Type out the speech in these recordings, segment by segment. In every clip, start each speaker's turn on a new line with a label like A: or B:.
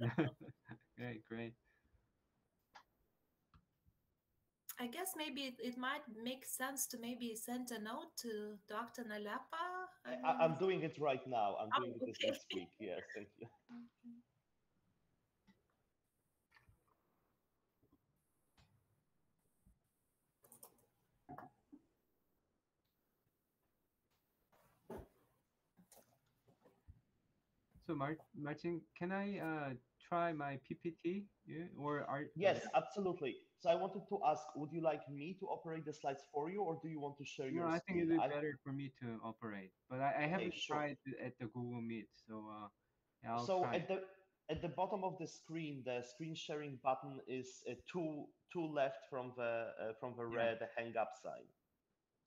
A: great, great.
B: I guess maybe it, it might make sense to maybe send a note to Dr. Nalepa.
C: I am doing it right now. I'm doing
B: Oh,
C: it this week. Yes, thank you.
A: So, Mar- Martin, can I uh, try my PPT? Yeah? Or are
C: Yes, absolutely. So I wanted to ask, would you like me to operate the slides for you, or do you want to share
A: No,
C: your
A: I think
C: screen?
A: it's
C: I-
A: better for me to operate, but I, I haven't
C: sure.
A: tried at the Google Meet, so uh, yeah, I'll
C: so
A: try.
C: at the at the bottom of the screen, the screen sharing button is uh, two two left from the uh, from the
A: Yeah.
C: red hang up sign.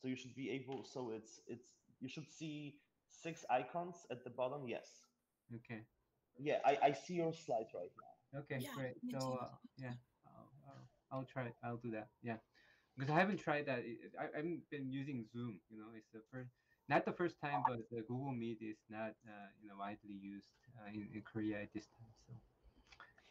C: So you should be able. So it's it's you should see six icons at the bottom. Yes.
A: Okay.
C: Yeah, I, I see your slides right now.
A: Okay,
B: Yeah,
A: great. So uh, yeah, I'll, I'll, I'll try. I'll do that. Yeah, because I haven't tried that. I, I haven't been using Zoom. You know, it's the first, not the first time, but the Google Meet is not uh, you know widely used uh, in, in Korea at this time. So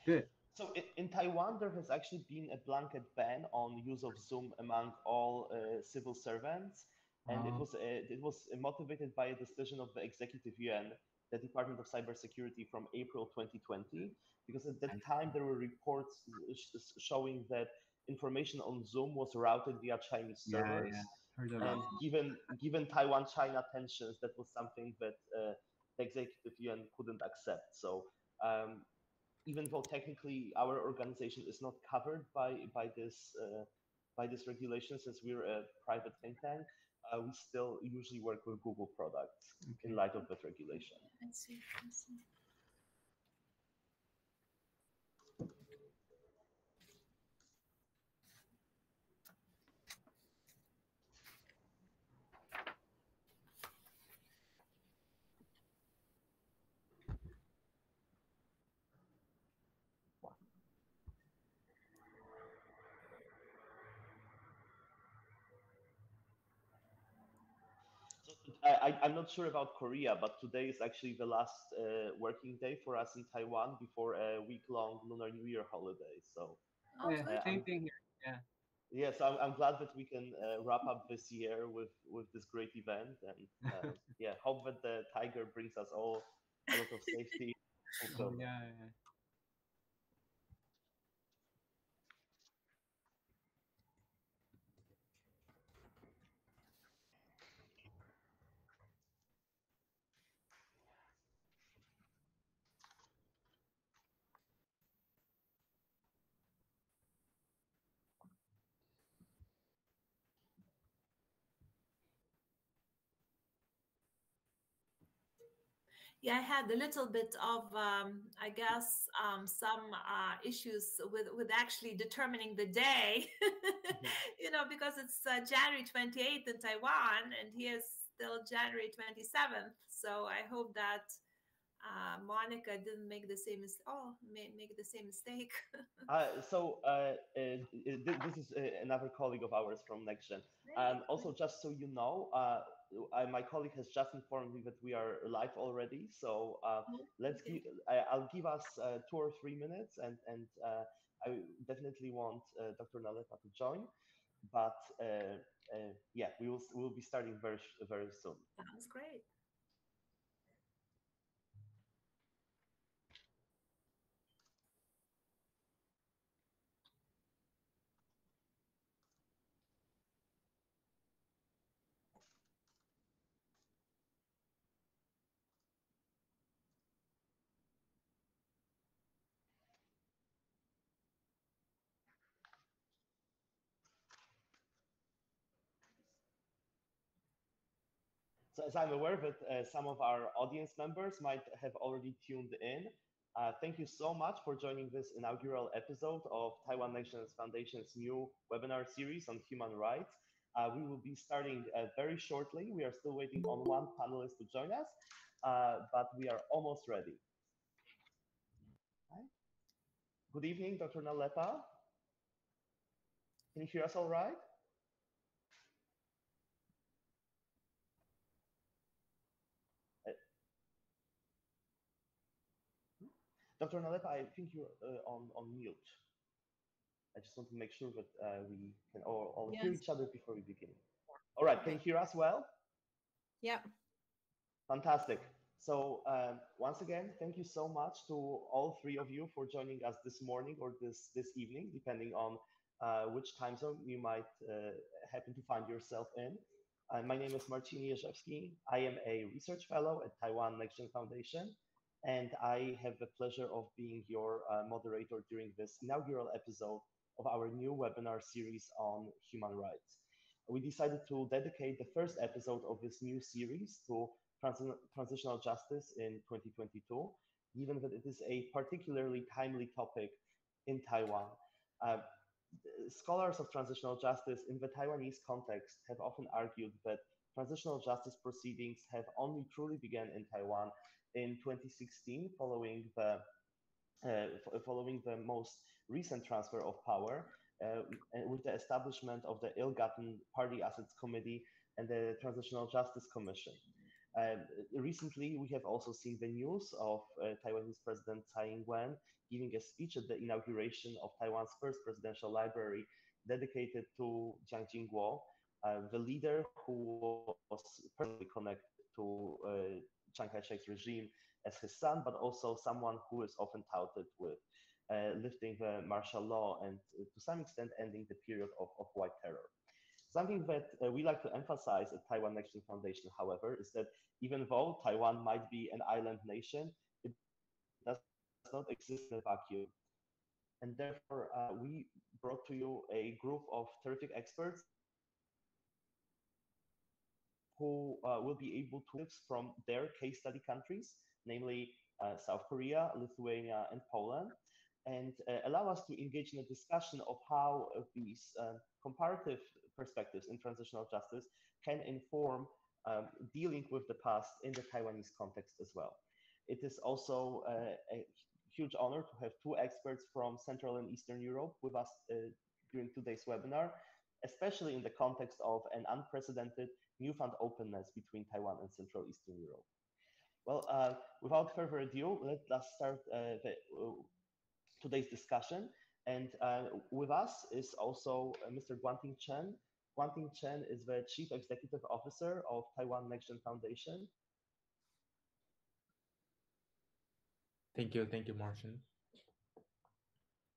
A: good.
C: So in, in Taiwan, there has actually been a blanket ban on use of Zoom among all uh, civil servants, and it
A: Oh.
C: was uh, it was motivated by a decision of the Executive Yuan, the Department of Cybersecurity from April 2020, because at that time there were reports showing that information on Zoom was routed via Chinese servers.
A: yeah. Of
C: And given given Taiwan-China tensions, that was something that uh, the executive yuan couldn't accept. So um, even though technically our organization is not covered by by this uh, by this regulation, since we're a private think tank, uh, we still usually work with Google products
A: Okay.
C: in light of that regulation.
B: I see. I see.
C: I, I, I'm not sure about Korea, but today is actually the last uh, working day for us in Taiwan before a week-long Lunar New Year holiday. So.
B: Oh,
A: Yeah, same thing here. Yeah.
C: Yes, I'm, I'm glad that we can uh, wrap up this year with, with this great event, and uh, yeah, hope that the tiger brings us all a lot of safety.
A: Oh, yeah, yeah.
B: Yeah, I had a little bit of, um, I guess, um, some uh, issues with with actually determining the day. you know, because it's uh, January 28th in Taiwan, and here is still January 27th. So I hope that uh, Monica didn't make the same mis- oh make, make the same mistake.
C: uh, so uh, uh, this is uh, another colleague of ours from NextGen. And also, just so you know, uh, I, my colleague has just informed me that we are live already. So uh,
B: Oh,
C: let's give. I, I'll give us uh, two or three minutes, and and uh, I definitely want uh, Dr. Nalepa to join. But uh, uh, yeah, we will we will be starting very very soon.
B: Sounds great.
C: So as I'm aware that uh, some of our audience members might have already tuned in, uh, thank you so much for joining this inaugural episode of Taiwan NextGen Foundation's new webinar series on human rights. Uh, we will be starting uh, very shortly. We are still waiting on one panelist to join us, uh, but we are almost ready. Good evening, Dr. Nalepa. Can you hear us all right? Dr. Nalepa, I think you're uh, on, on mute. I just want to make sure that uh, we can all, all yes. hear each other before we begin. All right, can you hear us well?
B: Yeah.
C: Fantastic. So um, once again, thank you so much to all three of you for joining us this morning or this this evening, depending on uh, which time zone you might uh, happen to find yourself in. Uh, my name is Marcin Jerzewski. I am a research fellow at Taiwan NextGen Foundation, and I have the pleasure of being your uh, moderator during this inaugural episode of our new webinar series on human rights. We decided to dedicate the first episode of this new series to trans transitional justice in 2022, given that it is a particularly timely topic in Taiwan. Uh, scholars of transitional justice in the Taiwanese context have often argued that transitional justice proceedings have only truly begun in Taiwan in 2016 following the uh, following the most recent transfer of power uh, with the establishment of the ill-gotten party assets committee and the transitional justice commission. Um, recently, we have also seen the news of uh, Taiwanese President Tsai Ing-wen giving a speech at the inauguration of Taiwan's first presidential library dedicated to Jiang Jingguo, uh, the leader who was personally connected to uh, Chiang Kai-shek's regime as his son, but also someone who is often touted with uh, lifting the martial law and uh, to some extent ending the period of, of white terror. Something that uh, we like to emphasize at Taiwan NextGen Foundation, however, is that even though Taiwan might be an island nation, it does not exist in a vacuum. And therefore, uh, we brought to you a group of terrific experts who uh, will be able to from their case study countries, namely uh, South Korea, Lithuania, and Poland, and uh, allow us to engage in a discussion of how these comparative perspectives in transitional justice can inform um, dealing with the past in the Taiwanese context as well. It is also uh, a huge honor to have two experts from Central and Eastern Europe with us uh, during today's webinar, especially in the context of an unprecedented newfound openness between Taiwan and Central Eastern Europe. Well, uh, without further ado, let us start uh, the, uh, today's discussion. And uh, with us is also uh, Mr. Guanting Chen. Guanting Chen is the Chief Executive Officer of Taiwan NextGen Foundation.
D: Thank you. Thank you, Martin.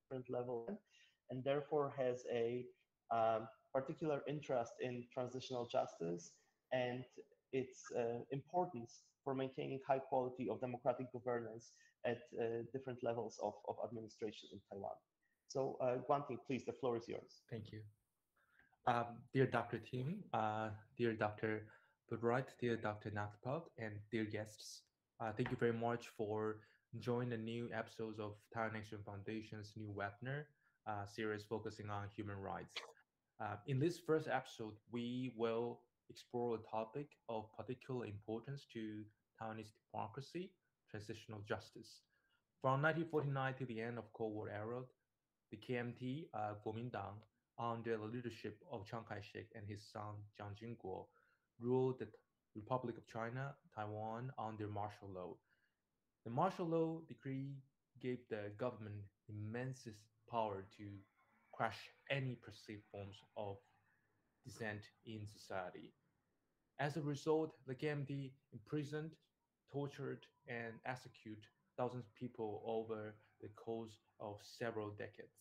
C: Different level and therefore has a um, particular interest in transitional justice and its uh, importance for maintaining high quality of democratic governance at uh, different levels of, of administration in Taiwan. So uh, Guanting, please, the floor is yours.
D: Thank you. Um, dear Dr. Kim, uh, dear Dr. Budrytė, dear Dr. Nalepa, and dear guests, uh, thank you very much for joining the new episodes of Taiwan NextGen Foundation's new webinar uh, series focusing on human rights. Uh, in this first episode, we will explore a topic of particular importance to Taiwanese democracy, transitional justice. From 1949 to the end of Cold War era, the KMT, uh, Kuomintang, under the leadership of Chiang Kai-shek and his son Jiang Jingguo, ruled the Republic of China, Taiwan under martial law. The martial law decree gave the government immense power to crush any perceived forms of dissent in society. As a result, the KMT imprisoned, tortured, and executed thousands of people over the course of several decades.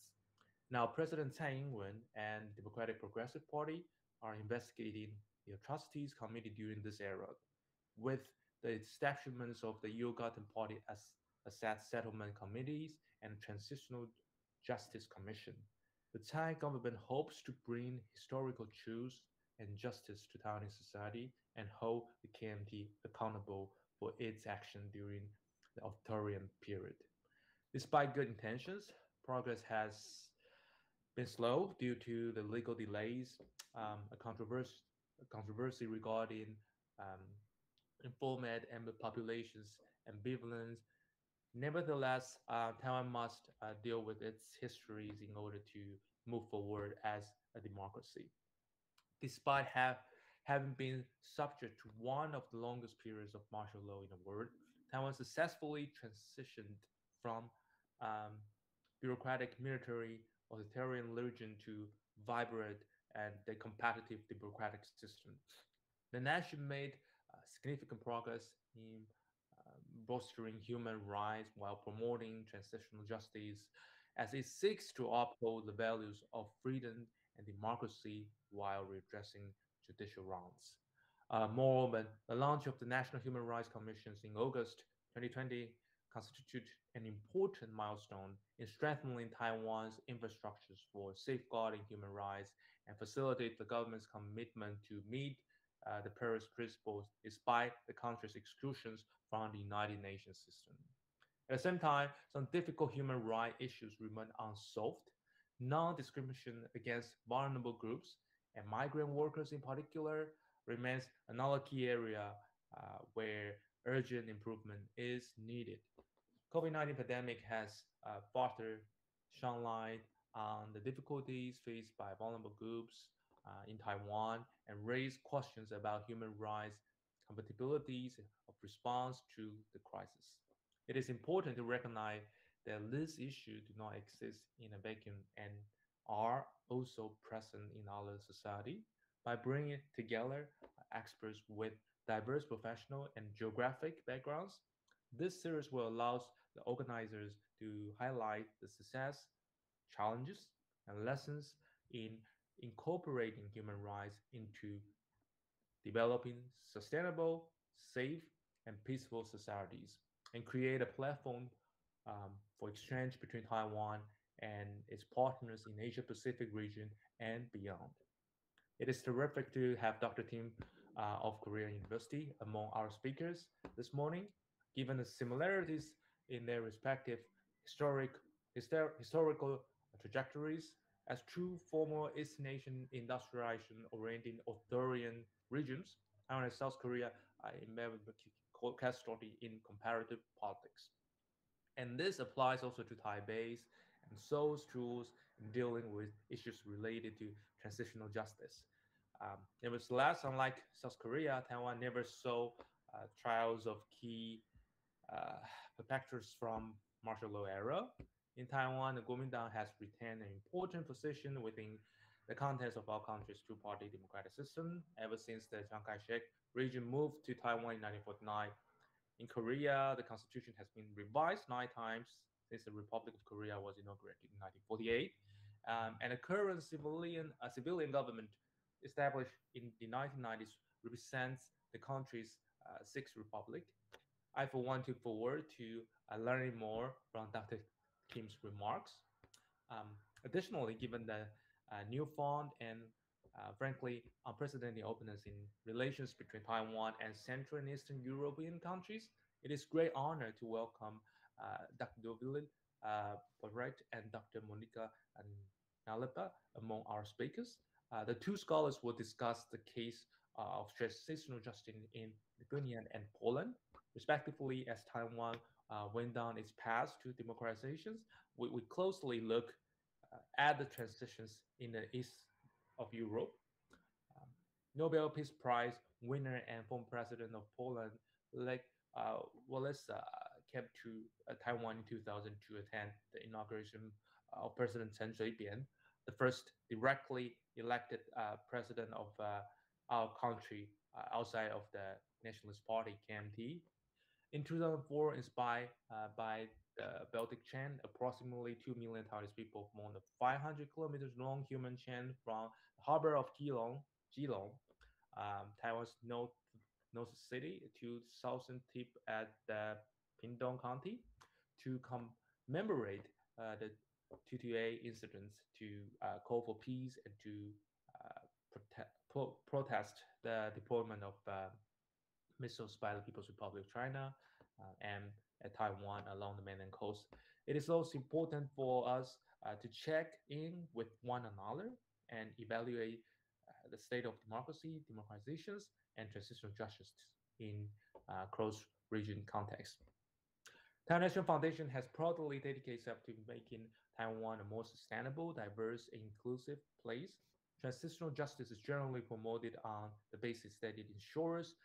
D: Now, President Tsai Ing-wen and the Democratic Progressive Party are investigating the atrocities committed during this era, with the establishment of the Ill-Gotten Party as Asset Settlement Committees and Transitional Justice Commission. The Tsai government hopes to bring historical truth and justice to Taiwanese society and hold the KMT accountable for its action during the authoritarian period. Despite good intentions, progress has been slow due to the legal delays, um, a controversy, a controversy regarding um, informant and the population's ambivalence. Nevertheless, uh, Taiwan must uh, deal with its histories in order to move forward as a democracy. Despite have, having been subject to one of the longest periods of martial law in the world, Taiwan successfully transitioned from um, bureaucratic military authoritarian region to vibrant and the competitive democratic system. The nation made uh, significant progress in bolstering human rights while promoting transitional justice as it seeks to uphold the values of freedom and democracy while redressing judicial wrongs. Uh, moreover, the launch of the National Human Rights Commissions in August 2020 constitute an important milestone in strengthening Taiwan's infrastructures for safeguarding human rights and facilitate the government's commitment to meet uh, the Paris principles despite the country's exclusions from the United Nations system. At the same time, some difficult human rights issues remain unsolved. Non-discrimination against vulnerable groups and migrant workers in particular remains another key area uh, where urgent improvement is needed. COVID-19 pandemic has uh, further shone light on the difficulties faced by vulnerable groups uh, in Taiwan and raised questions about human rights compatibilities of response to the crisis. It is important to recognize that these issues do not exist in a vacuum and are also present in our society by bringing together experts with diverse professional and geographic backgrounds. This series will allow the organizers to highlight the success, challenges, and lessons in incorporating human rights into developing sustainable, safe, and peaceful societies, and create a platform um, for exchange between Taiwan and its partners in Asia Pacific region and beyond. It is terrific to have Dr. Kim uh, of Korea University among our speakers this morning, given the similarities in their respective historic, histor historical trajectories as true former East Asian industrialization oriented authoritarian regions, and South Korea are case study in comparative politics. And this applies also to Taipei's and Seoul's tools in dealing with issues related to transitional justice. Um, nevertheless, unlike South Korea, Taiwan never saw uh, trials of key uh, perpetrators from martial law era. In Taiwan, the Kuomintang has retained an important position within the context of our country's two-party democratic system ever since the Chiang Kai-shek regime moved to Taiwan in 1949. In Korea, the constitution has been revised nine times since the Republic of Korea was inaugurated in 1948. Um, and the current civilian, uh, civilian government established in the 1990s represents the country's uh, sixth republic. I, for one, look forward to uh, learning more from Dr. Kim's remarks. Um, additionally, given the newfound and uh, frankly unprecedented openness in relations between Taiwan and Central and Eastern European countries, it is great honor to welcome uh, Dr. Dovilin uh, and Dr. Monika Nalepa among our speakers. Uh, the two scholars will discuss the case uh, of transitional justice in Lithuania and Poland, respectively, as Taiwan uh, went down its path to democratization. We, we closely look uh, at the transitions in the east of Europe. Um, Nobel Peace Prize winner and former president of Poland, Lech uh, Walesa, came to uh, Taiwan in 2000 to attend the inauguration of President Chen Shui-bian, the first directly elected uh, president of uh, our country uh, outside of the Nationalist Party, KMT. In 2004, inspired by the Baltic chain, approximately 2 million Taiwanese people formed a 500 kilometers long human chain from the harbor of Keelung, Keelung, um, Taiwan's north, north city, to southern tip at the Pingtung County to commemorate uh, the 228 incidents to uh, call for peace and to uh, protect, pro- protest the deployment of uh, missiles by the People's Republic of China uh, and at Taiwan along the mainland coast. It is also important for us uh, to check in with one another and evaluate uh, the state of democracy, democratizations, and transitional justice in cross-region context. Taiwan NextGen Foundation has proudly dedicated itself to making Taiwan a more sustainable, diverse, and inclusive place. Transitional justice is generally promoted on the basis that it ensures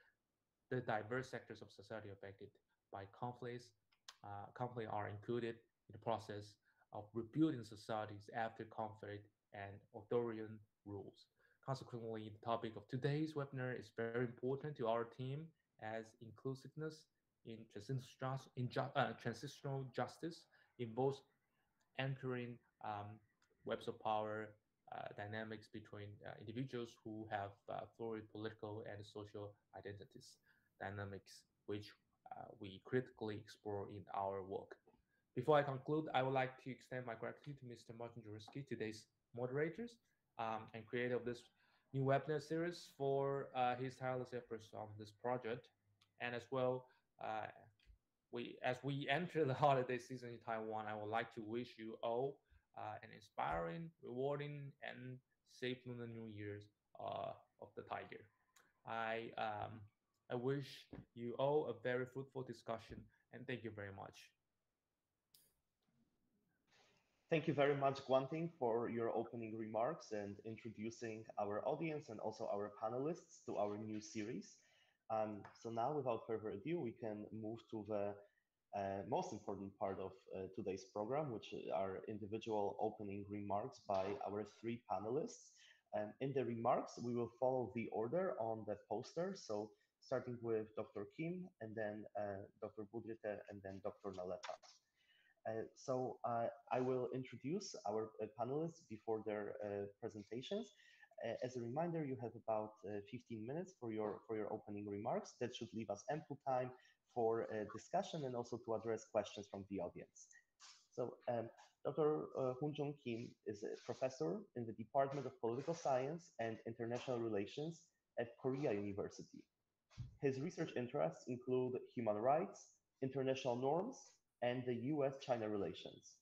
D: the diverse sectors of society affected by conflicts uh, conflict are included in the process of rebuilding societies after conflict and authoritarian rules. Consequently, the topic of today's webinar is very important to our team as inclusiveness in transitional, in ju- uh, transitional justice involves anchoring um, webs of power uh, dynamics between uh, individuals who have uh, fluid political and social identities, dynamics which we critically explore in our work. Before I conclude, I would like to extend my gratitude to Mr. Martin Jerzewski, today's moderators um, and creator of this new webinar series for uh, his tireless efforts on this project. And as well, uh, we as we enter the holiday season in Taiwan, I would like to wish you all uh, an inspiring, rewarding, and safe Lunar New Year's uh, of the Tiger. I um, I wish you all a very fruitful discussion, and thank you very much.
C: Thank you very much, Guanting, for your opening remarks and introducing our audience and also our panelists to our new series. Um, so now, without further ado, we can move to the uh, most important part of uh, today's program, which are individual opening remarks by our three panelists. Um, in the remarks, we will follow the order on the poster. So starting with Dr. Kim, and then uh, Dr. Budrytė, and then Dr. Nalepa. Uh, so uh, I will introduce our uh, panelists before their uh, presentations. Uh, as a reminder, you have about 15 minutes for your for your opening remarks. That should leave us ample time for discussion and also to address questions from the audience. So um, Dr. Uh, Hoon Kim is a professor in the Department of Political Science and International Relations at Korea University. His research interests include human rights, international norms, and the US-China relations.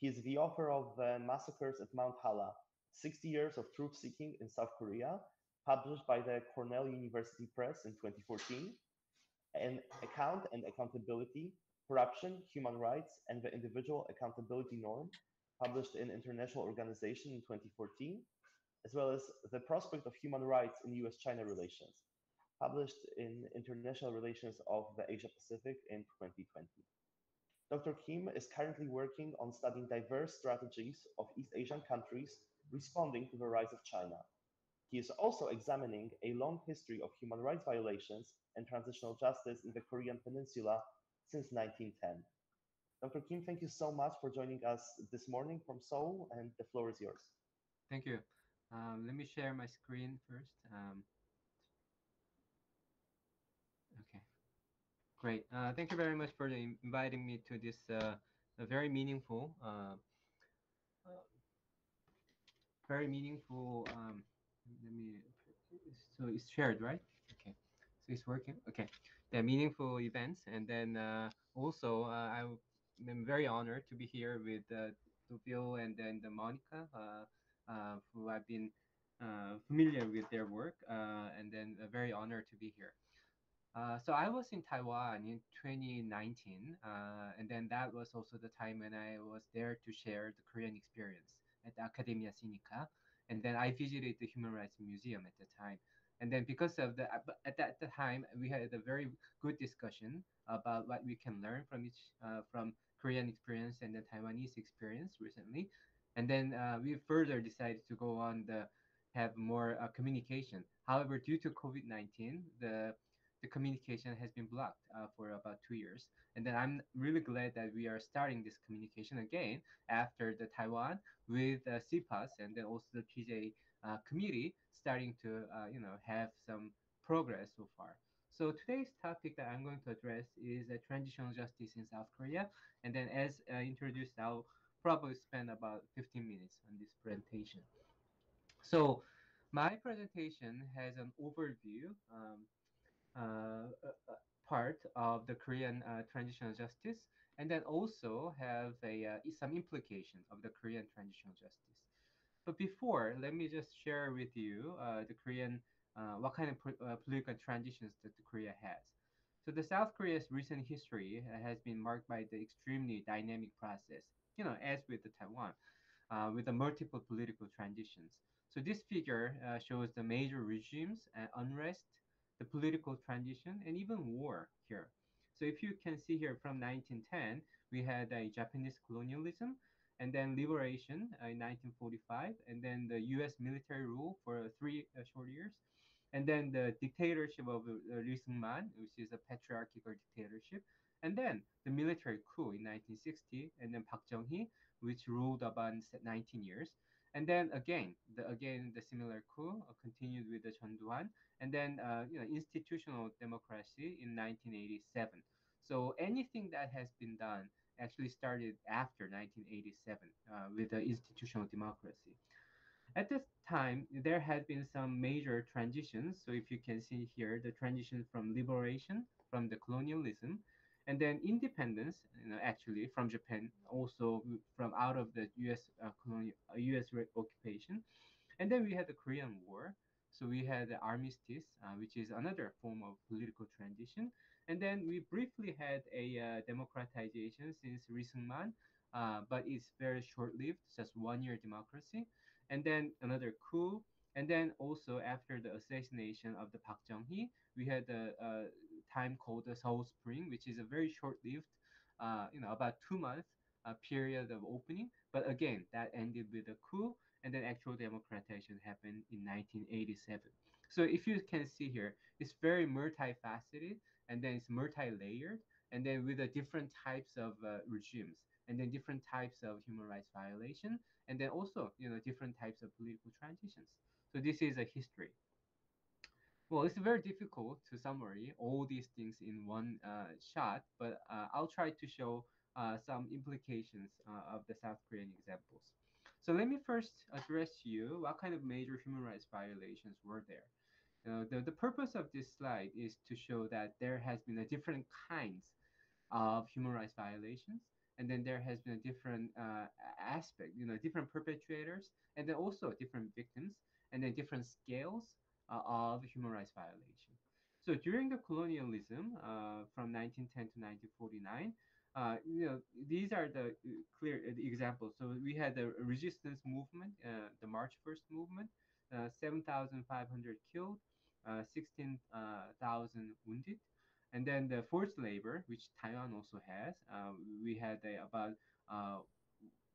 C: He is the author of The Massacres at Mount Halla, 60 Years of Truth-Seeking in South Korea, published by the Cornell University Press in 2014, An Account and Accountability, Corruption, Human Rights, and the Individual Accountability Norm, published in International Organization in 2014, as well as The Prospect of Human Rights in US-China Relations, published in International Relations of the Asia Pacific in 2020. Dr. Kim is currently working on studying diverse strategies of East Asian countries responding to the rise of China. He is also examining a long history of human rights violations and transitional justice in the Korean Peninsula since 1910. Dr. Kim, thank you so much for joining us this morning from Seoul, and the floor is yours.
A: Thank you. Um, let me share my screen first. Um, okay. Great. Uh, thank you very much for inviting me to this uh, very meaningful, uh, uh, very meaningful. Um, let me. So it's shared, right? Okay. So it's working. Okay. The meaningful events, and then uh, also uh, I'm very honored to be here with uh, and then the Monica, who I've been familiar with their work, and then very honored to be here. Uh, so I was in Taiwan in 2019, uh, and then that was also the time when I was there to share the Korean experience at the Academia Sinica, and then I visited the Human Rights Museum at the time. And then because of the at that time we had a very good discussion about what we can learn from each uh, from Korean experience and the Taiwanese experience recently, and then uh, we further decided to go on the have more uh, communication. However, due to COVID-19, the the communication has been blocked uh, for about two years. And then I'm really glad that we are starting this communication again after the Taiwan with uh, CPAS and then also the PJ uh, committee starting to, uh, you know, have some progress so far. So today's topic that I'm going to address is uh, transitional justice in South Korea. And then as uh, introduced, I'll probably spend about 15 minutes on this presentation. So my presentation has an overview um, Uh, uh, uh, part of the Korean uh, transitional justice, and then also have a some implications of the Korean transitional justice. But before, let me just share with you the Korean what kind of political transitions that Korea has. So the South Korea's recent history has been marked by the extremely dynamic process, you know, as with the Taiwan, uh, with the multiple political transitions. So this figure uh, shows the major regimes and unrest the political transition, and even war here. So if you can see here from 1910, we had a Japanese colonialism, and then liberation uh, in 1945, and then the U.S. military rule for three uh, short years, and then the dictatorship of uh, Lee Seung-man, which is a patriarchal dictatorship, and then the military coup in 1960, and then Park Chung-hee, which ruled about 19 years, and then again, the again the similar coup uh, continued with the Chun Doo-hwan, and then uh, you know institutional democracy in 1987. So anything that has been done actually started after 1987 uh, with the institutional democracy. At this time, there had been some major transitions. So if you can see here, the transition from liberation from the colonialism, and then independence, you know, actually from Japan, also from out of the U.S. Uh, colonial U.S. occupation, and then we had the Korean War. So we had the armistice, uh, which is another form of political transition, and then we briefly had a uh, democratization since recent Seung-man, uh, but it's very short-lived, just one-year democracy, and then another coup, and then also after the assassination of the Park Chung-hee, we had a, a time called the Seoul Spring, which is a very short-lived, uh, you know, about two months uh, period of opening. But again, that ended with a coup, and then actual democratization happened in 1987. So if you can see here, it's very multifaceted, and then it's multi-layered, and then with the different types of uh, regimes, and then different types of human rights violation, and then also you know different types of political transitions. So this is a history. Well, it's very difficult to summary all these things in one uh, shot, but uh, I'll try to show uh, some implications uh, of the South Korean examples. So let me first address you what kind of major human rights violations were there. The, the purpose of this slide is to show that there has been a different kinds of human rights violations and then there has been a different uh, aspect you know different perpetrators and then also different victims and then different scales uh, of human rights violation so during the colonialism uh, from 1910 to 1949 uh, you know these are the uh, clear examples so we had the resistance movement the march first movement 7500 killed uh, 16,000 wounded. And then the forced labor, which Taiwan also has, uh, we had about uh,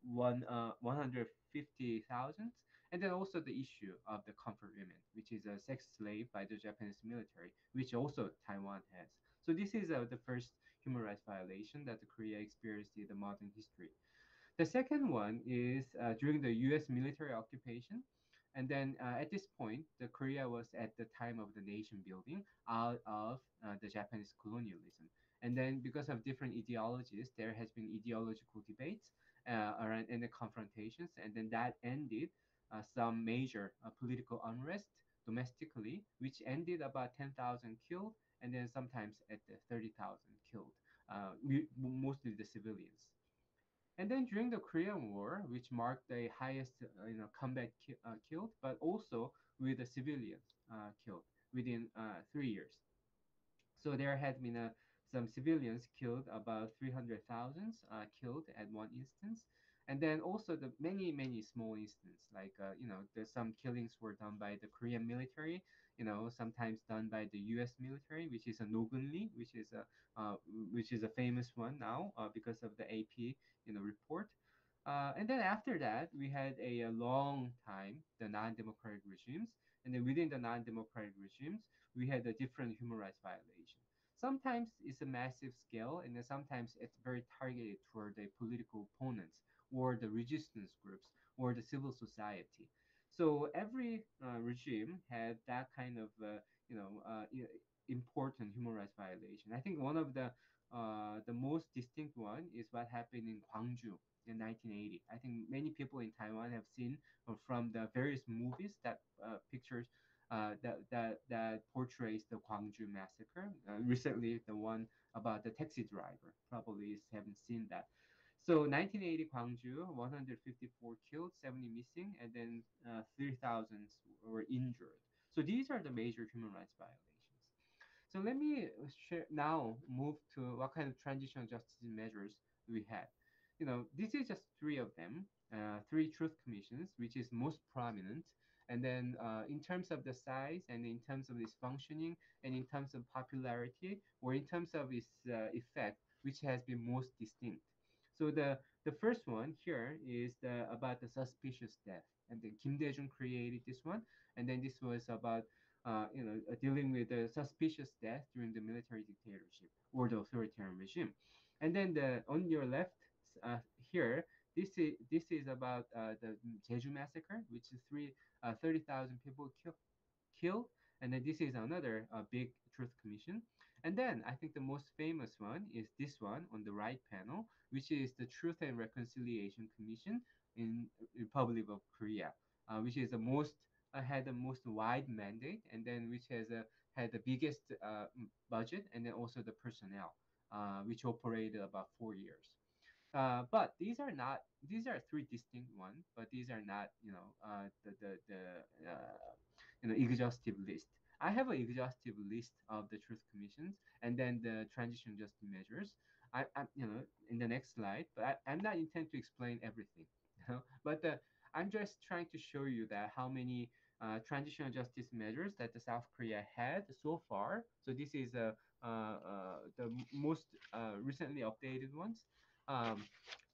A: one uh, 150,000. And then also the issue of the comfort women, which is a sex slave by the Japanese military, which also Taiwan has. So this is uh, the first human rights violation that the Korea experienced in the modern history. The second one is uh, during the U.S. military occupation. And then uh, at this point, the Korea was at the time of the nation building out of uh, the Japanese colonialism. And then because of different ideologies, there has been ideological debates uh, around and the confrontations. And then that ended some major uh, political unrest domestically, which ended about 10,000 killed and then sometimes at 30,000 killed, uh, mostly the civilians. And then during the Korean War, which marked the highest uh, you know, combat ki uh, killed, but also with the civilians uh, killed within uh, three years. So there had been uh, some civilians killed, about 300,000 uh, killed at one instance. And then also the many, many small incidents like, you know, there's some killings were done by the Korean military, you know, sometimes done by the U.S. military, which is a Nogunri, which is a uh, which is a famous one now uh, because of the AP, you know, report. Uh, and then after that, we had a, a, long time the non-democratic regimes, and then within the non-democratic regimes, we had a different human rights violation. Sometimes it's a massive scale, and then sometimes it's very targeted toward the political opponents or the resistance groups or the civil society. So every uh, regime had that kind of uh, you know uh, important human rights violation. I think one of the uh, the most distinct one is what happened in Gwangju in 1980. I think many people in Taiwan have seen uh, from the various movies that uh, pictures that that that portrays the Gwangju massacre. recently, the one about the taxi driver probably haven't seen that. So 1980 Gwangju, 154 killed, 70 missing, and then uh, 3,000 were injured. So these are the major human rights violations. So let me share, now move to what kind of transitional justice measures we had. You know, this is just three of them, uh, three truth commissions, which is most prominent. And then uh, in terms of the size and in terms of its functioning and in terms of popularity or in terms of its uh, effect, which has been most distinct. So the the first one here is the about the suspicious death, and then Kim Dae-jung created this one, and then this was about uh, you know uh, dealing with the suspicious death during the military dictatorship or the authoritarian regime, and then the on your left uh, here this is this is about uh, the Jeju massacre, which is three uh, 30,000 people kill, killed, and then this is another uh, big truth commission. And then I think the most famous one is this one on the right panel, which is the Truth and Reconciliation Commission in Republic of Korea, uh, which is the most uh, had the most wide mandate, and then which has a had the biggest uh, budget, and then also the personnel, uh, which operated about four years. Uh, but these are not these are three distinct ones, but these are not you know uh, the the, the uh, you know exhaustive list. I have an exhaustive list of the truth commissions and then the transition justice measures. I, I you know in the next slide, but I, I'm not intent to explain everything. You know? But the, I'm just trying to show you that how many uh, transitional justice measures that the South Korea had so far. So this is uh, uh, uh the most uh, recently updated ones. Um,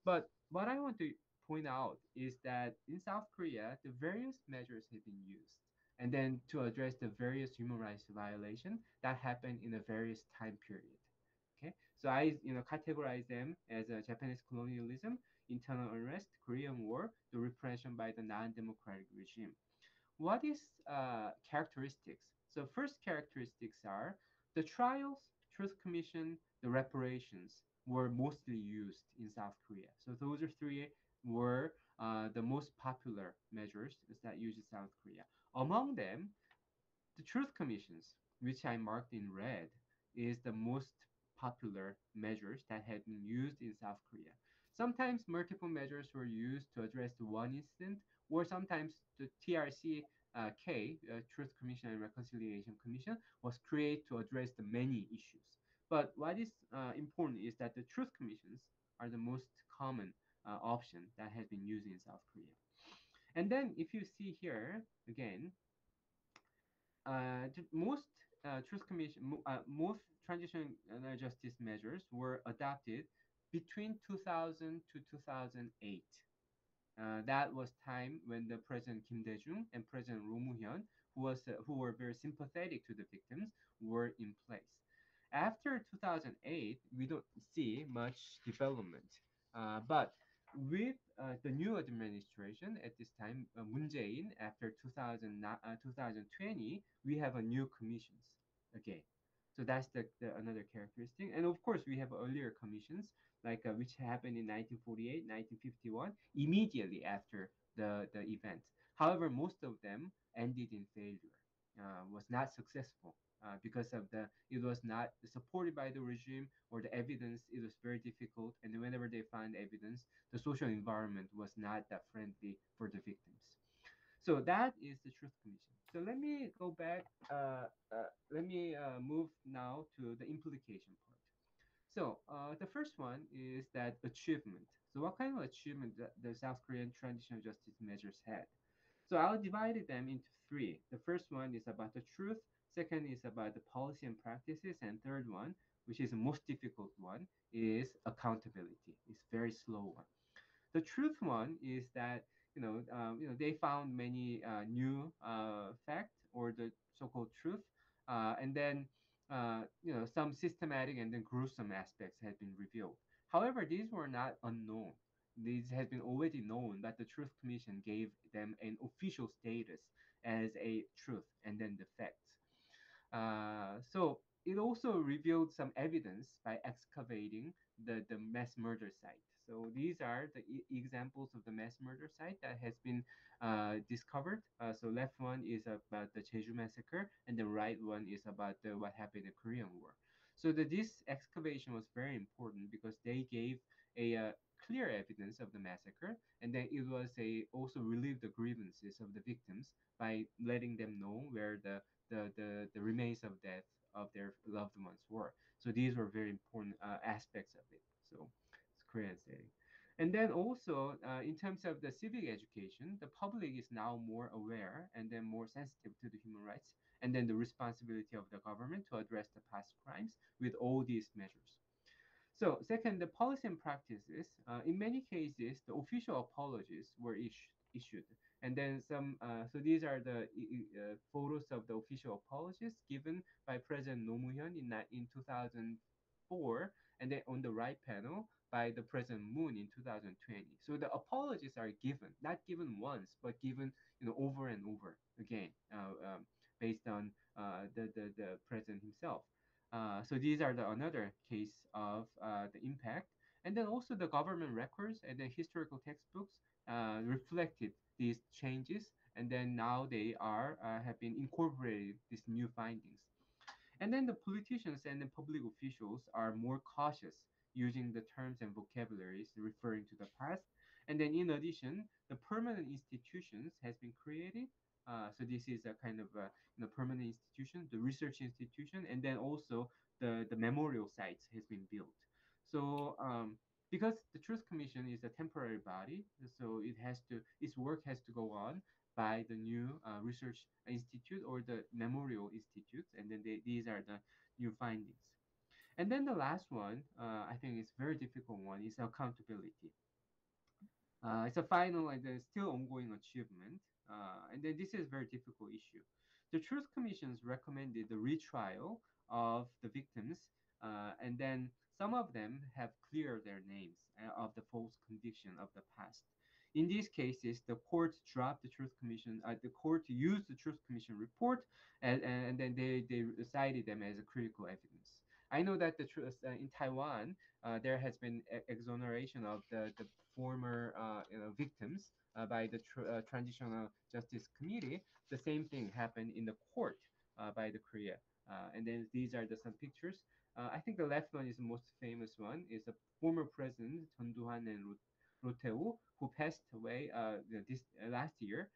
A: but what I want to point out is that in South Korea, the various measures have been used, and then to address the various human rights violation that happened in a various time period. Okay, so I you know categorize them as a Japanese colonialism, internal unrest, Korean War, the repression by the non-democratic regime. What is uh, characteristics? So first characteristics are the trials, truth commission, the reparations, were mostly used in South Korea. So those are three were uh, the most popular measures that used in South Korea. Among them, the Truth Commissions, which I marked in red, is the most popular measures that had been used in South Korea. Sometimes multiple measures were used to address the one incident, or sometimes the TRC uh, K, uh, Truth Commission and Reconciliation Commission, was created to address the many issues. But what is uh, important is that the truth commissions are the most common uh, option that has been used in South Korea. And then if you see here again, uh, most uh, truth commission, uh, most transitional justice measures were adopted between 2000 to 2008. Uh, that was time when the President Kim Dae-jung and President Roh Moo-hyun, who was uh, who were very sympathetic to the victims, were in place. After 2008, we don't see much development. Uh, but with uh, the new administration at this time, uh, Moon Jae-in, after 2000, uh, 2020, we have a new commissions again. So that's the, the, another characteristic. And of course, we have earlier commissions, like uh, which happened in 1948, 1951, immediately after the, the event. However, most of them ended in failure, uh, was not successful uh, because of the it was not supported by the regime or the evidence it was very difficult. And whenever they find evidence the social environment was not that friendly for the victims. So that is the truth commission. So let me go back uh, uh, let me uh, move now to the implication part. So uh, the first one is that achievement. So what kind of achievement the south korean transitional justice measures had? So i'll divide them into three. The first one is about the truth Second is about the policy and practices. And third one, which is the most difficult one, is accountability. It's very slow one. The truth one is that you know um, you know they found many uh, new uh, facts or the so-called truth, uh, and then uh, you know some systematic and then gruesome aspects had been revealed. However, these were not unknown. These has been already known that the Truth Commission gave them an official status as a truth and then the facts. Uh, so it also revealed some evidence by excavating the, the mass murder site. So these are the e- examples of the mass murder site that has been uh, discovered. Uh, so left one is about the Jeju massacre, and the right one is about the, what happened in the Korean War. So the, this excavation was very important because they gave a uh, clear evidence of the massacre, and then it was a also relieved the grievances of the victims by letting them know where the the, the, the remains of death of their loved ones were. So these were very important uh, aspects of it. So it's Korean setting. And then also, uh, in terms of the civic education, the public is now more aware and then more sensitive to the human rights, and then the responsibility of the government to address the past crimes with all these measures. So, second, the policy and practices. Uh, in many cases, the official apologies were issued, issued, and then some. Uh, so these are the uh, photos of the official apologies given by President Roh Moo-hyun in in 2004, and then on the right panel by the President Moon in 2020. So the apologies are given, not given once, but given you know over and over again, uh, um, based on uh, the, the the president himself. Uh, so these are the another case of uh, the impact, and then also the government records and the historical textbooks uh, reflected these changes, and then now they are uh, have been incorporated these new findings. And then the politicians and the public officials are more cautious using the terms and vocabularies referring to the past. And then in addition, the permanent institutions has been created. Uh, so this is a kind of a you know, permanent institution, the research institution, and then also the, the memorial site has been built. So um, because the Truth Commission is a temporary body, so it has to its work has to go on by the new uh, research institute or the memorial institute, and then they, these are the new findings. And then the last one, uh, I think is very difficult one, is accountability. Uh, it's a final and then still ongoing achievement, uh, and then this is a very difficult issue. The Truth Commissions recommended the retrial of the victims, uh, and then some of them have cleared their names uh, of the false conviction of the past. In these cases, the court dropped the Truth Commission. Uh, the court used the Truth Commission report, and, and then they, they cited them as a critical evidence. I know that the truth uh, in Taiwan, uh, there has been exoneration of the, the former uh, you know, victims Uh, by the tr- uh, Transitional Justice Committee. The same thing happened in the court uh, by the Korea. Uh, and then these are the some pictures. Uh, I think the left one is the most famous one. Is the former president Chun Doo-hwan and Tae-woo, who passed away this last year.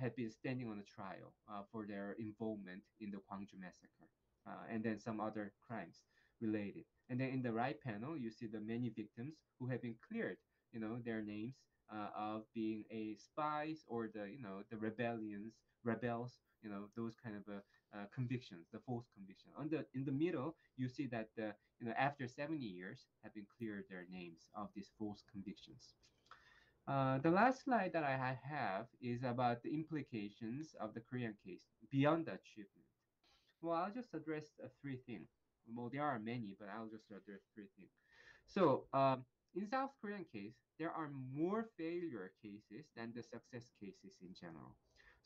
A: had been standing on a trial for their involvement in the Gwangju massacre uh, and then some other crimes related. And then in the right panel, you see the many victims who have been cleared, you know, their names uh, of being a spies or the, you know, the rebellions, rebels, you know, those kind of uh, uh, convictions, the false conviction. On the in the middle, you see that the, you know, after 70 years, have been cleared their names of these false convictions. Uh, the last slide that I have is about the implications of the Korean case beyond the achievement. Well, I'll just address uh, three things. Well, there are many, but I'll just address three things. So, um, in South Korean case, there are more failure cases than the success cases in general.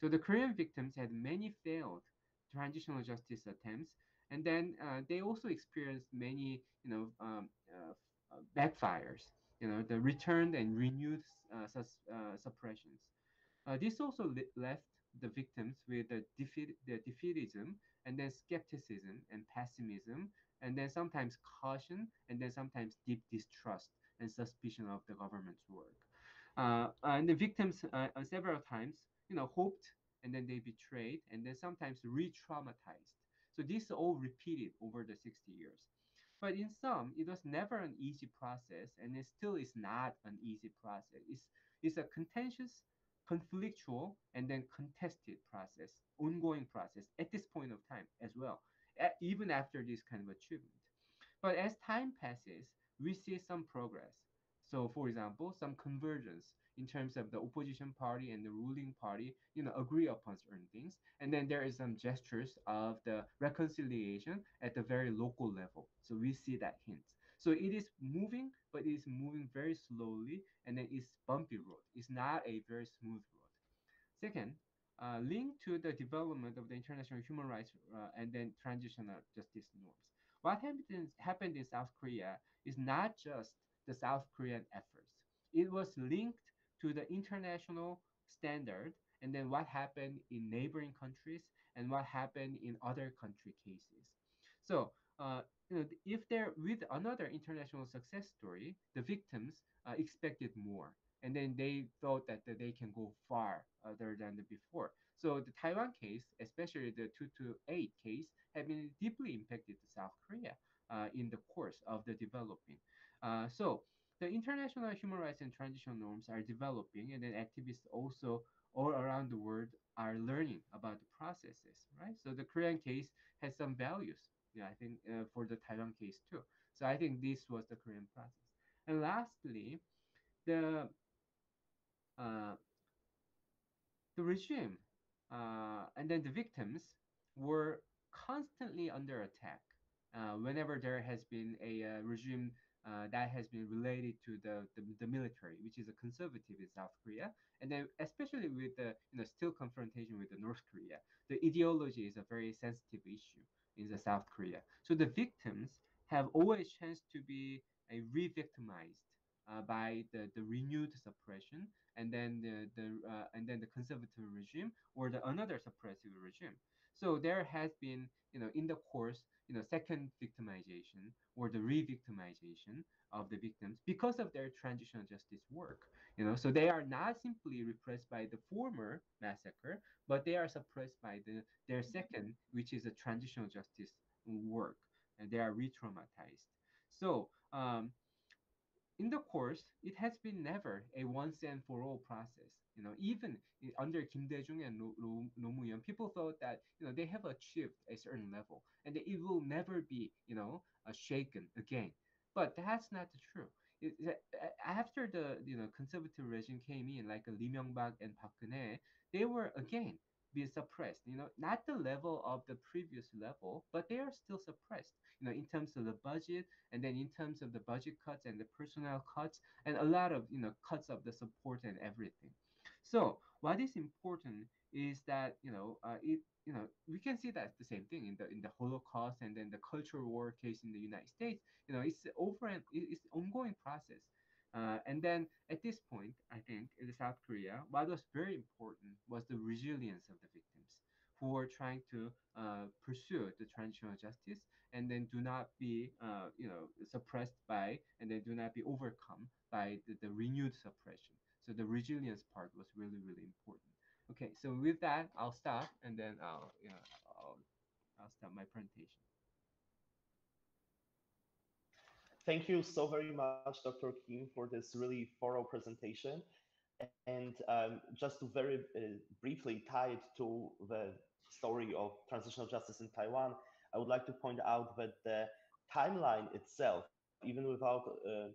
A: So the Korean victims had many failed transitional justice attempts, and then uh, they also experienced many, you know, um, uh, backfires. You know, the returned and renewed uh, sus- uh, suppressions. Uh, this also li- left the victims with the, defeat, the defeatism and then skepticism and pessimism, and then sometimes caution, and then sometimes deep distrust and suspicion of the government's work. Uh, and the victims uh, uh, several times, you know, hoped and then they betrayed and then sometimes re-traumatized. So this all repeated over the 60 years. But in some, it was never an easy process, and it still is not an easy process. It's, it's a contentious conflictual and then contested process, ongoing process at this point of time as well, even after this kind of achievement. But as time passes, we see some progress. So, for example, some convergence in terms of the opposition party and the ruling party, you know, agree upon certain things, and then there is some gestures of the reconciliation at the very local level. So we see that hint. So it is moving, but it is moving very slowly, and then it's bumpy road. It's not a very smooth road. Second, uh, linked to the development of the international human rights uh, and then transitional justice norms. What happened in, happened in South Korea is not just the South Korean efforts. It was linked to the international standard and then what happened in neighboring countries and what happened in other country cases. So uh, you know, if they're with another international success story, the victims uh, expected more, and then they thought that, that they can go far other than the before. So the Taiwan case, especially the 228 case, have been deeply impacted to South Korea in the course of the developing. Uh, so the international human rights and transitional norms are developing, and then activists also all around the world are learning about the processes, right? So the Korean case has some values. Yeah, I think uh, for the Taiwan case too. So I think this was the Korean process. And lastly, the uh, the regime uh, and then the victims were constantly under attack uh, whenever there has been a uh, regime uh, that has been related to the, the, the military, which is a conservative in South Korea, and then especially with the you know still confrontation with the North Korea, the ideology is a very sensitive issue in the South Korea. So the victims have always chance to be a re-victimized uh, by the, the renewed suppression and then the, the uh, and then the conservative regime or the another suppressive regime. So there has been you know in the course you know second victimization or the re-victimization of the victims because of their transitional justice work you know so they are not simply repressed by the former massacre but they are suppressed by the their second which is a transitional justice work and they are re-traumatized so um, in the course, it has been never a once and for all process. You know, even under Kim Dae-jung and Roh Moo-hyun, people thought that you know they have achieved a certain level and it will never be you know uh, shaken again. But that's not truth. It, after the you know conservative regime came in, like Lee Myung-bak and Park Geun-hye, they were again be suppressed. You know, not the level of the previous level, but they are still suppressed. You know, in terms of the budget, and then in terms of the budget cuts and the personnel cuts, and a lot of you know cuts of the support and everything. So what is important is that you know uh, it you know we can see that the same thing in the in the Holocaust and then the cultural war case in the United States. You know, it's over and it's ongoing process. Uh, and then at this point, I think in South Korea, what was very important was the resilience of the victims who were trying to uh, pursue the transitional justice and then do not be, uh, you know, suppressed by and then do not be overcome by the, the renewed suppression. So the resilience part was really, really important. Okay, so with that, I'll stop and then I'll, know, I'll, I'll stop my presentation.
C: Thank you so very much, Dr. Kim, for this really thorough presentation. And um, just to very uh, briefly tie it to the story of transitional justice in Taiwan, I would like to point out that the timeline itself, even without uh,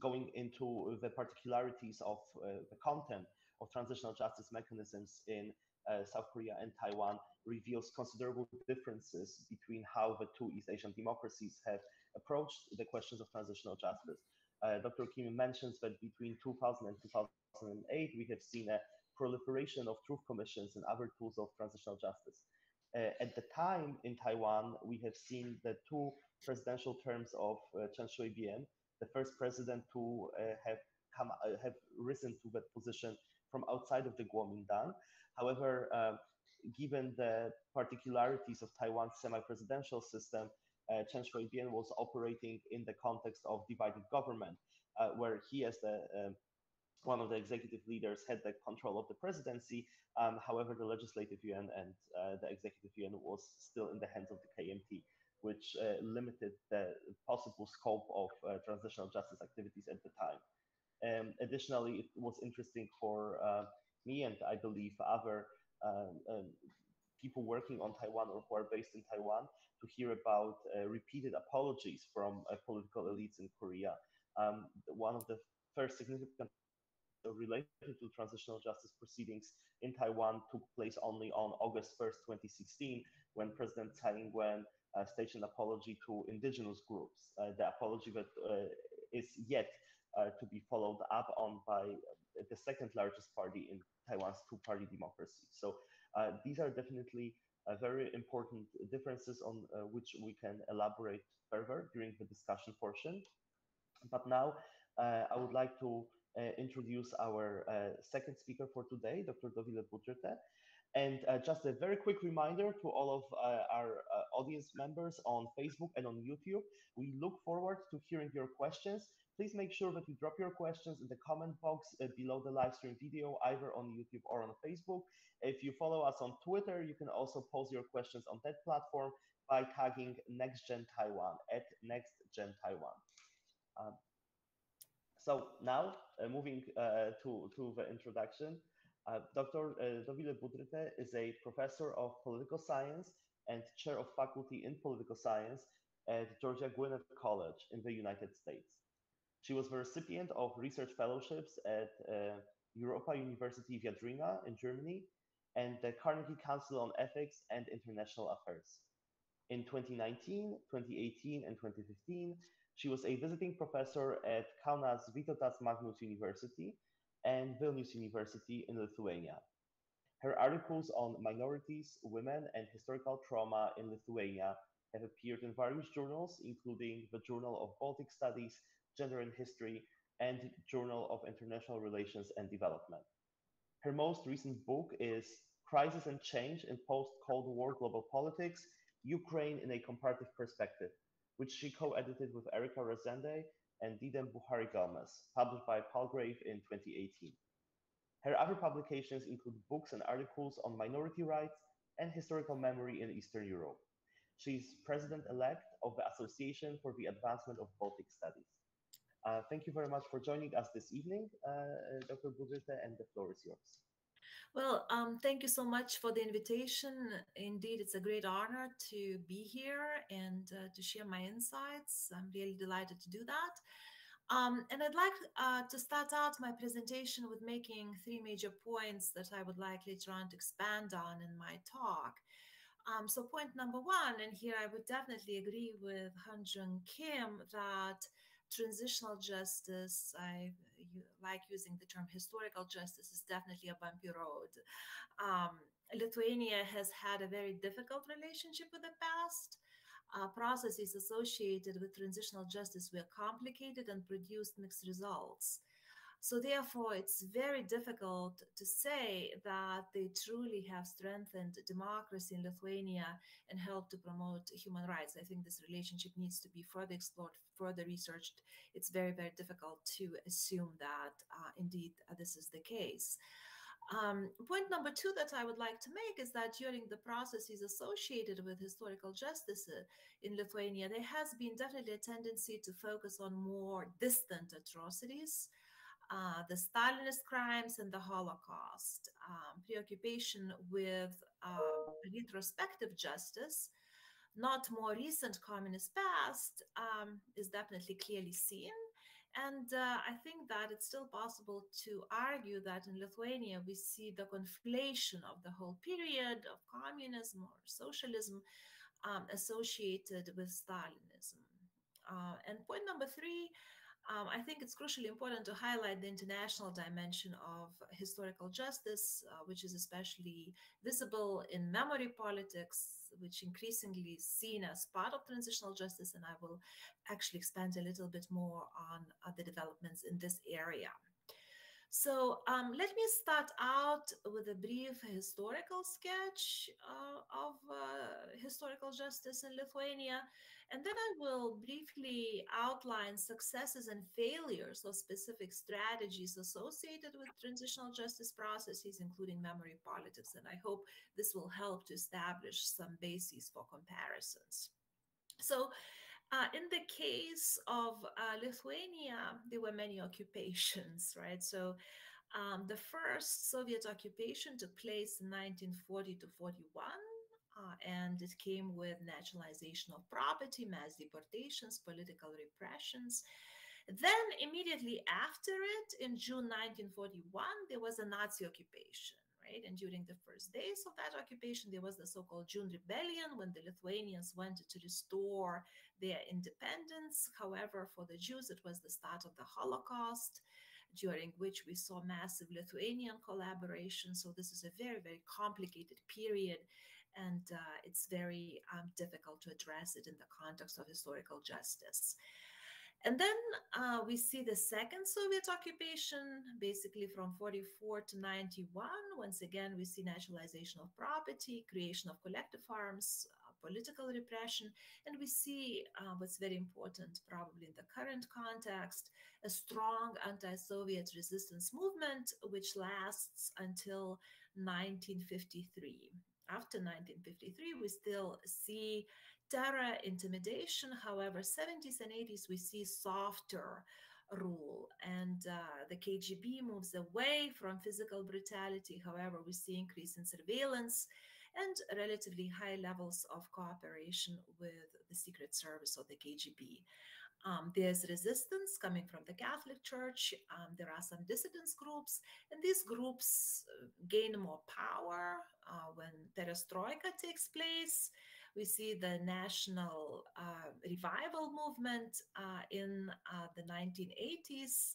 C: going into the particularities of uh, the content of transitional justice mechanisms in uh, South Korea and Taiwan reveals considerable differences between how the two East Asian democracies have approached the questions of transitional justice. Uh, Dr. Kim mentions that between 2000 and 2008, we have seen a proliferation of truth commissions and other tools of transitional justice. Uh, at the time in Taiwan, we have seen the two presidential terms of uh, Chen Shui-bian, the first president to uh, have come uh, have risen to that position from outside of the Kuomintang. However, uh, given the particularities of Taiwan's semi-presidential system, uh, Chen Shui-bian was operating in the context of divided government, uh, where he, as the um, one of the executive leaders, had the control of the presidency. Um, however, the legislative yuan and uh, the executive yuan was still in the hands of the KMT, which uh, limited the possible scope of uh, transitional justice activities at the time. Um, additionally, it was interesting for uh, me and I believe other um, um, people working on Taiwan or who are based in Taiwan to hear about uh, repeated apologies from uh, political elites in Korea. Um, one of the first significant related to transitional justice proceedings in Taiwan took place only on August 1st, 2016, when President Tsai Ing-wen uh, staged an apology to indigenous groups. Uh, the apology that uh, is yet uh, to be followed up on by the second largest party in Taiwan's two-party democracy. So uh, these are definitely uh, very important differences on uh, which we can elaborate further during the discussion portion. But now I would like to introduce our second speaker for today, Dr. Dovile Budrytė. And uh, just a very quick reminder to all of uh, our uh, audience members on Facebook and on YouTube, we look forward to hearing your questions. Please make sure that you drop your questions in the comment box uh, below the live stream video, either on YouTube or on Facebook. If you follow us on Twitter, you can also post your questions on that platform by tagging NextGen Taiwan at NextGen Taiwan. Um, So now, uh, moving uh, to, to the introduction, uh, Dr. Uh, Dovile is a professor of political science and chair of faculty in political science at Georgia Gwinnett College in the United States. She was the recipient of research fellowships at uh, Europa University Viadrina in Germany and the Carnegie Council on Ethics and International Affairs. In 2019, 2018, and 2015, she was a visiting professor at Kaunas Vytautas Magnus University and Vilnius University in Lithuania. Her articles on minorities, women, and historical trauma in Lithuania have appeared in various journals, including the Journal of Baltic Studies, Gender and History, and Journal of International Relations and Development. Her most recent book is Crisis and Change in Post Cold War Global Politics Ukraine in a Comparative Perspective, which she co edited with Erica Resende and Didem Buhari Gulmez, published by Palgrave in 2018. Her other publications include books and articles on minority rights and historical memory in Eastern Europe. She is president elect of the Association for the Advancement of Baltic Studies. Uh, thank you very much for joining us this evening, uh, Dr. Budrytė, and the floor is yours.
B: Well, um, thank you so much for the invitation. Indeed, it's a great honor to be here and uh, to share my insights. I'm really delighted to do that. Um, and I'd like uh, to start out my presentation with making three major points that I would like later on to expand on in my talk. Um, so point number one, and here I would definitely agree with Hun Joon Kim that transitional justice, I you, like using the term historical justice, is definitely a bumpy road. Um, Lithuania has had a very difficult relationship with the past. Uh, processes associated with transitional justice were complicated and produced mixed results. So, therefore, it's very difficult to say that they truly have strengthened democracy in Lithuania and helped to promote human rights. I think this relationship needs to be further explored, further researched. It's very, very difficult to assume that uh, indeed uh, this is the case. Um, point number two that I would like to make is that during the processes associated with historical justice uh, in Lithuania, there has been definitely a tendency to focus on more distant atrocities uh, the Stalinist crimes and the Holocaust, um, preoccupation with uh, retrospective justice, not more recent communist past, um, is definitely clearly seen. And uh, I think that it's still possible to argue that in Lithuania we see the conflation of the whole period of communism or socialism um, associated with Stalinism. Uh, and point number three um, I think it's crucially important to highlight the international dimension of historical justice, uh, which is especially visible in memory politics, which increasingly is seen as part of transitional justice. And I will actually expand a little bit more on uh, the developments in this area. So um, let me start out with a brief historical sketch uh, of uh, historical justice in Lithuania, and then I will briefly outline successes and failures of specific strategies associated with transitional justice processes, including memory politics. And I hope this will help to establish some bases for comparisons. So uh, in the case of uh, Lithuania, there were many occupations, right? So um, the first Soviet occupation took place in 1940 to 41, and it came with nationalization of property, mass deportations, political repressions. Then, immediately after it, in June 1941, there was a Nazi occupation right? And during the first days of that occupation, there was the so called June Rebellion when the Lithuanians wanted to restore their independence. However, for the Jews, it was the start of the Holocaust. During which we saw massive Lithuanian collaboration. So, this is a very, very complicated period, and uh, it's very um, difficult to address it in the context of historical justice. And then uh, we see the second Soviet occupation, basically from 44 to 91. Once again, we see nationalization of property, creation of collective farms, uh, political repression, and we see uh, what's very important, probably in the current context, a strong anti Soviet resistance movement, which lasts until 1953 after 1953, we still see terror, intimidation. However, 70s and 80s, we see softer rule. And uh, the KGB moves away from physical brutality. However, we see increase in surveillance and relatively high levels of cooperation with the Secret Service or the KGB. Um, there's resistance coming from the Catholic Church. Um, there are some dissidence groups, and these groups uh, gain more power uh, when perestroika takes place. We see the national uh, revival movement uh, in uh, the 1980s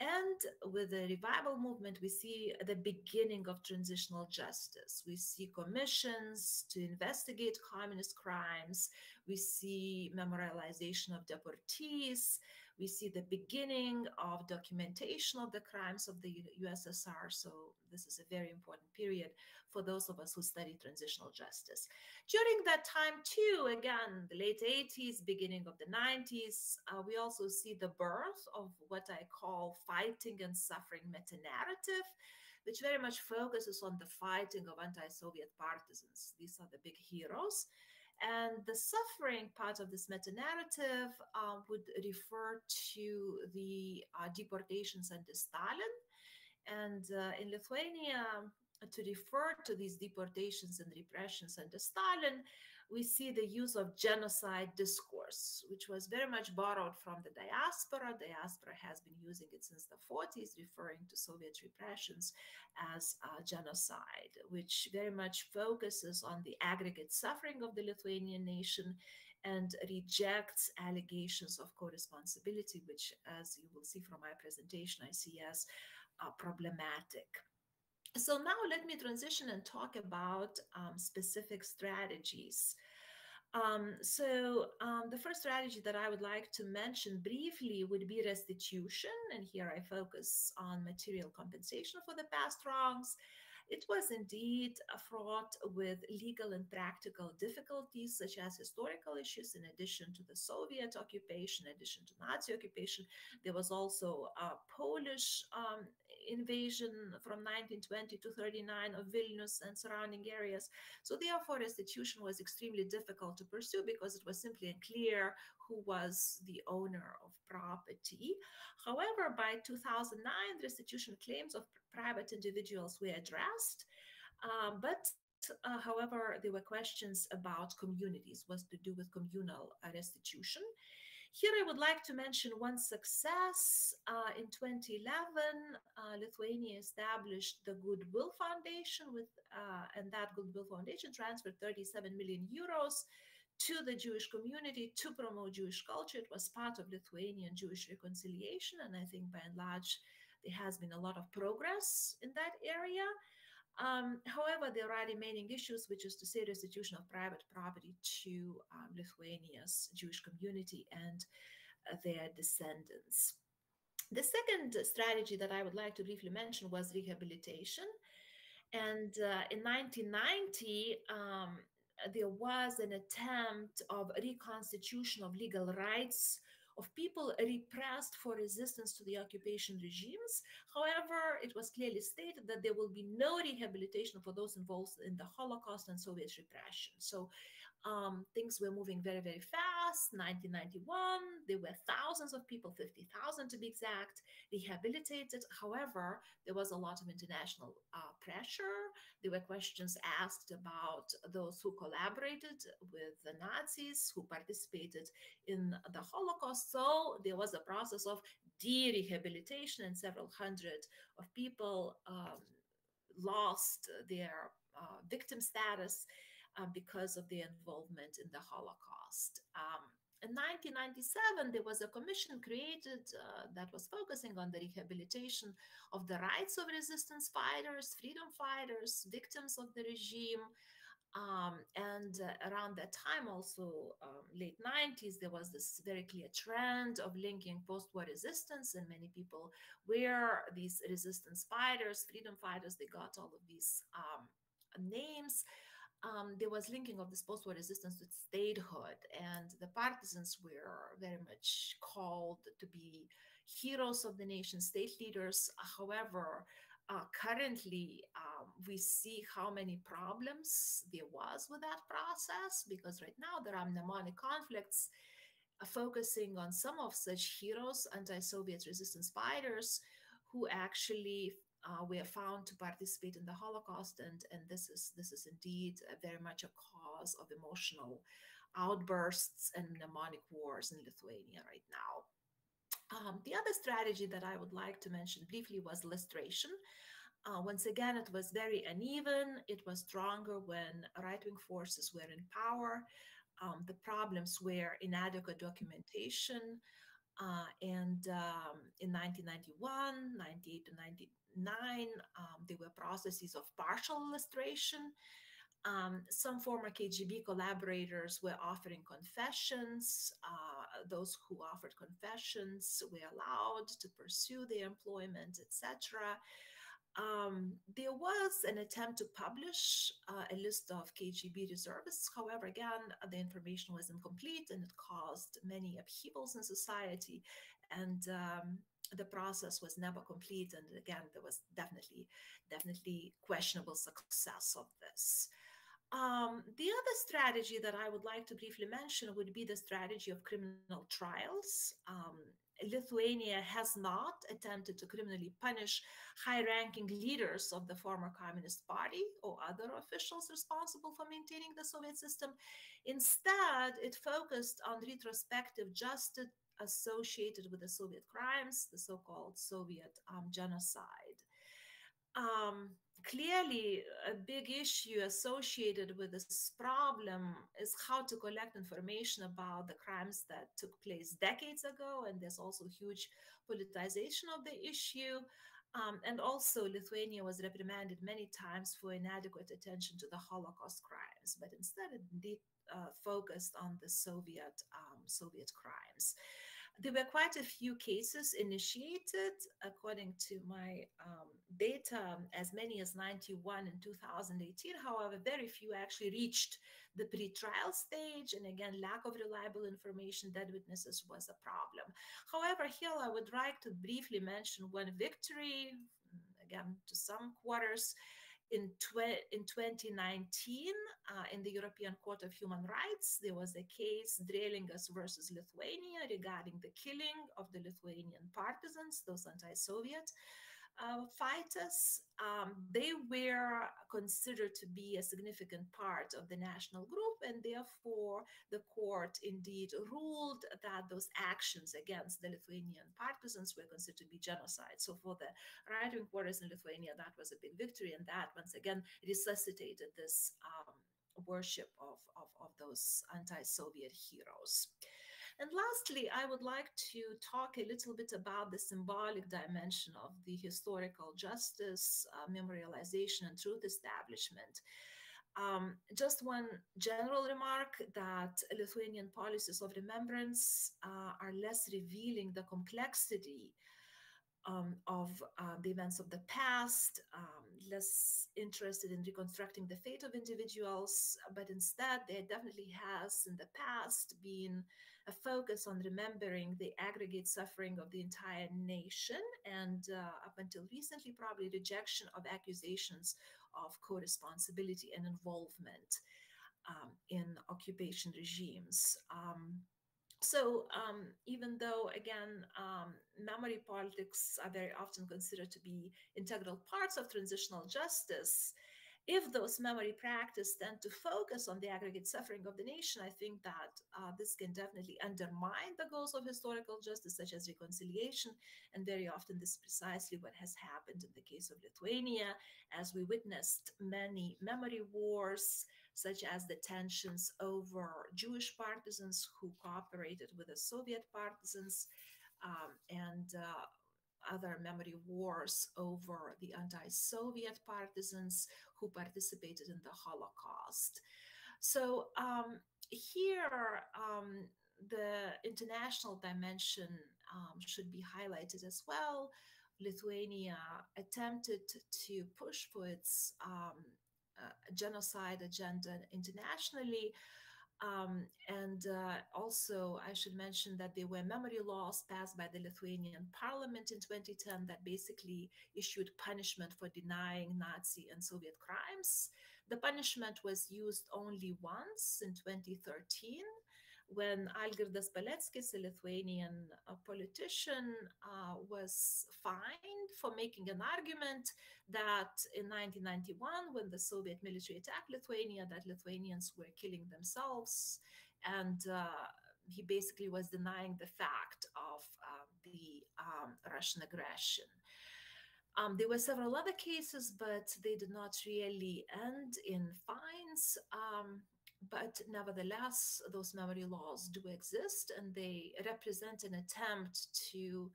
B: and with the revival movement, we see the beginning of transitional justice. We see commissions to investigate communist crimes. We see memorialization of deportees we see the beginning of documentation of the crimes of the USSR. So this is a very important period for those of us who study transitional justice. During that time too, again, the late 80s, beginning of the 90s, uh, we also see the birth of what I call fighting and suffering meta-narrative, which very much focuses on the fighting of anti-Soviet partisans. These are the big heroes. And the suffering part of this meta narrative uh, would refer to the uh, deportations under Stalin. And uh, in Lithuania, to refer to these deportations and repressions under Stalin we see the use of genocide discourse, which was very much borrowed from the diaspora. Diaspora has been using it since the 40s, referring to Soviet repressions as uh, genocide, which very much focuses on the aggregate suffering of the Lithuanian nation and rejects allegations of co-responsibility, which, as you will see from my presentation, I see as uh, problematic. So now let me transition and talk about um, specific strategies. Um, so um, the first strategy that I would like to mention briefly would be restitution. And here I focus on material compensation for the past wrongs it was indeed fraught with legal and practical difficulties, such as historical issues, in addition to the Soviet occupation, in addition to Nazi occupation. There was also a Polish um, invasion from 1920 to 39 of Vilnius and surrounding areas. So therefore, restitution was extremely difficult to pursue because it was simply unclear who was the owner of property. However, by 2009, restitution claims of private individuals were addressed, um, but uh, however, there were questions about communities, was to do with communal restitution. Here I would like to mention one success. Uh, in 2011, uh, Lithuania established the Goodwill Foundation with, uh, and that Goodwill Foundation transferred 37 million euros to the Jewish community to promote Jewish culture. It was part of Lithuanian Jewish reconciliation, and I think by and large, there has been a lot of progress in that area. Um, however, there are remaining issues, which is to say restitution of private property to um, Lithuania's Jewish community and uh, their descendants. The second strategy that I would like to briefly mention was rehabilitation. And uh, in 1990, um, there was an attempt of reconstitution of legal rights of people repressed for resistance to the occupation regimes. However, it was clearly stated that there will be no rehabilitation for those involved in the Holocaust and Soviet repression. So um, things were moving very, very fast. 1991, there were thousands of people, 50,000 to be exact, rehabilitated. However, there was a lot of international uh, pressure. There were questions asked about those who collaborated with the Nazis, who participated in the Holocaust. So there was a process of de rehabilitation, and several hundred of people um, lost their uh, victim status uh, because of their involvement in the Holocaust. Um, in 1997, there was a commission created uh, that was focusing on the rehabilitation of the rights of resistance fighters, freedom fighters, victims of the regime. Um, and uh, around that time, also um, late 90s, there was this very clear trend of linking post war resistance, and many people were these resistance fighters, freedom fighters. They got all of these um, names um, there was linking of this post-war resistance with statehood, and the partisans were very much called to be heroes of the nation, state leaders. However, uh, currently um, we see how many problems there was with that process because right now there are mnemonic conflicts focusing on some of such heroes, anti-Soviet resistance fighters, who actually uh, were found to participate in the Holocaust, and and this is this is indeed very much a cause of emotional outbursts and mnemonic wars in Lithuania right now. Um, the other strategy that I would like to mention briefly was lustration. Uh, once again, it was very uneven. It was stronger when right wing forces were in power. Um, the problems were inadequate documentation. Uh, and um, in 1991, 98 to 99, um, there were processes of partial lustration. Um, some former KGB collaborators were offering confessions. Uh, those who offered confessions were allowed to pursue their employment, etc. Um, there was an attempt to publish uh, a list of KGB reservists. However, again, the information was incomplete and it caused many upheavals in society. And um, the process was never complete. And again, there was definitely, definitely questionable success of this. Um, the other strategy that I would like to briefly mention would be the strategy of criminal trials. Um, Lithuania has not attempted to criminally punish high ranking leaders of the former Communist Party or other officials responsible for maintaining the Soviet system. Instead, it focused on retrospective justice associated with the Soviet crimes, the so called Soviet um, genocide. Um, clearly a big issue associated with this problem is how to collect information about the crimes that took place decades ago and there's also huge politicization of the issue. Um, and also lithuania was reprimanded many times for inadequate attention to the holocaust crimes but instead it indeed uh, focused on the soviet um, soviet crimes there were quite a few cases initiated, according to my um, data, as many as 91 in 2018. However, very few actually reached the pre-trial stage. And again, lack of reliable information, dead witnesses was a problem. However, here I would like to briefly mention one victory, again, to some quarters, in, tw- in 2019 uh, in the European Court of Human Rights, there was a case, Drėlingas versus Lithuania, regarding the killing of the Lithuanian partisans, those anti Soviet uh, fighters. Um, they were considered to be a significant part of the national group, and therefore the court indeed ruled that those actions against the Lithuanian partisans were considered to be genocide. So, for the right wing quarters in Lithuania, that was a big victory, and that once again resuscitated this um, worship of, of, of those anti Soviet heroes. And lastly, I would like to talk a little bit about the symbolic dimension of the historical justice, uh, memorialization, and truth establishment. Um, just one general remark that Lithuanian policies of remembrance uh, are less revealing the complexity um, of uh, the events of the past, um, less interested in reconstructing the fate of individuals, but instead there definitely has in the past been a focus on remembering the aggregate suffering of the entire nation, and uh, up until recently, probably rejection of accusations of co responsibility and involvement um, in occupation regimes. Um, so um, even though again um, memory politics are very often considered to be integral parts of transitional justice if those memory practices tend to focus on the aggregate suffering of the nation, I think that uh, this can definitely undermine the goals of historical justice, such as reconciliation. And very often, this is precisely what has happened in the case of Lithuania, as we witnessed many memory wars, such as the tensions over Jewish partisans who cooperated with the Soviet partisans. Um, and uh, other memory wars over the anti Soviet partisans who participated in the Holocaust. So, um, here, um, the international dimension um, should be highlighted as well. Lithuania attempted to push for its um, uh, genocide agenda internationally, um, and uh, also, I should mention that there were memory laws passed by the Lithuanian parliament in 2010 that basically issued punishment for denying Nazi and Soviet crimes. The punishment was used only once in 2013. When Algirdas Paleckis, a Lithuanian uh, politician, uh, was fined for making an argument that in 1991, when the Soviet military attacked Lithuania, that Lithuanians were killing themselves, and uh, he basically was denying the fact of uh, the um, Russian aggression. Um, there were several other cases, but they did not really end in fines. Um, but nevertheless, those memory laws do exist and they represent an attempt to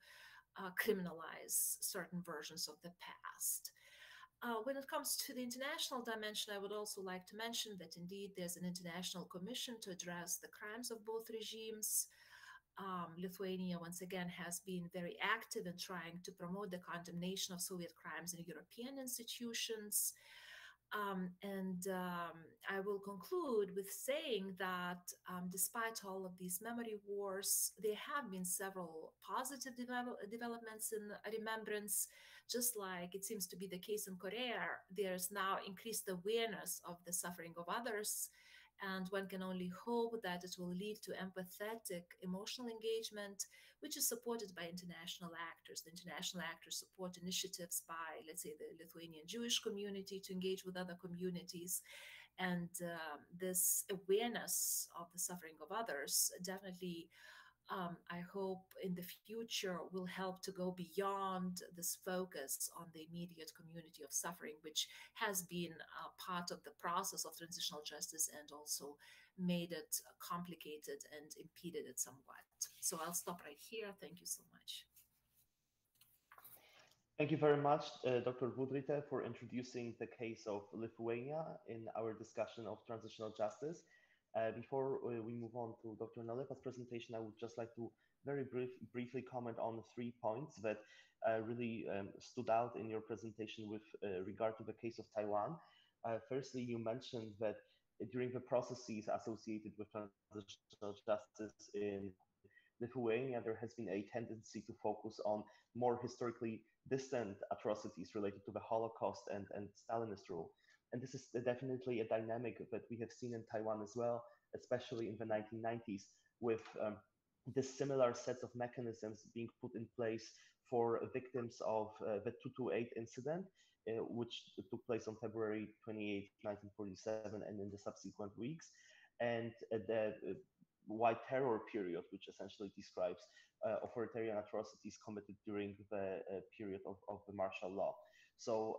B: uh, criminalize certain versions of the past. Uh, when it comes to the international dimension, I would also like to mention that indeed there's an international commission to address the crimes of both regimes. Um, Lithuania, once again, has been very active in trying to promote the condemnation of Soviet crimes in European institutions. Um, and um, I will conclude with saying that um, despite all of these memory wars, there have been several positive develop developments in remembrance. Just like it seems to be the case in Korea, there's now increased awareness of the suffering of others and one can only hope that it will lead to empathetic emotional engagement, which is supported by international actors. The international actors support initiatives by, let's say, the Lithuanian Jewish community to engage with other communities. And um, this awareness of the suffering of others definitely um, I hope in the future will help to go beyond this focus on the immediate community of suffering, which has been a part of the process of transitional justice and also made it complicated and impeded it somewhat. So I'll stop right here. Thank you so much.
C: Thank you very much, uh, Dr. Budrytė, for introducing the case of Lithuania in our discussion of transitional justice. Uh, before uh, we move on to Dr. Nalepa's presentation, I would just like to very brief, briefly comment on three points that uh, really um, stood out in your presentation with uh, regard to the case of Taiwan. Firstly, you mentioned that during the processes associated with transitional justice in Lithuania, there has been a tendency to focus on more historically distant atrocities related to the Holocaust and, and Stalinist rule. And this is definitely a dynamic that we have seen in Taiwan as well, especially in the 1990s, with um, this similar sets of mechanisms being put in place for victims of uh, the 228 incident, uh, which took place on February 28, 1947, and in the subsequent weeks, and uh, the uh, white terror period, which essentially describes uh, authoritarian atrocities committed during the uh, period of, of the martial law. So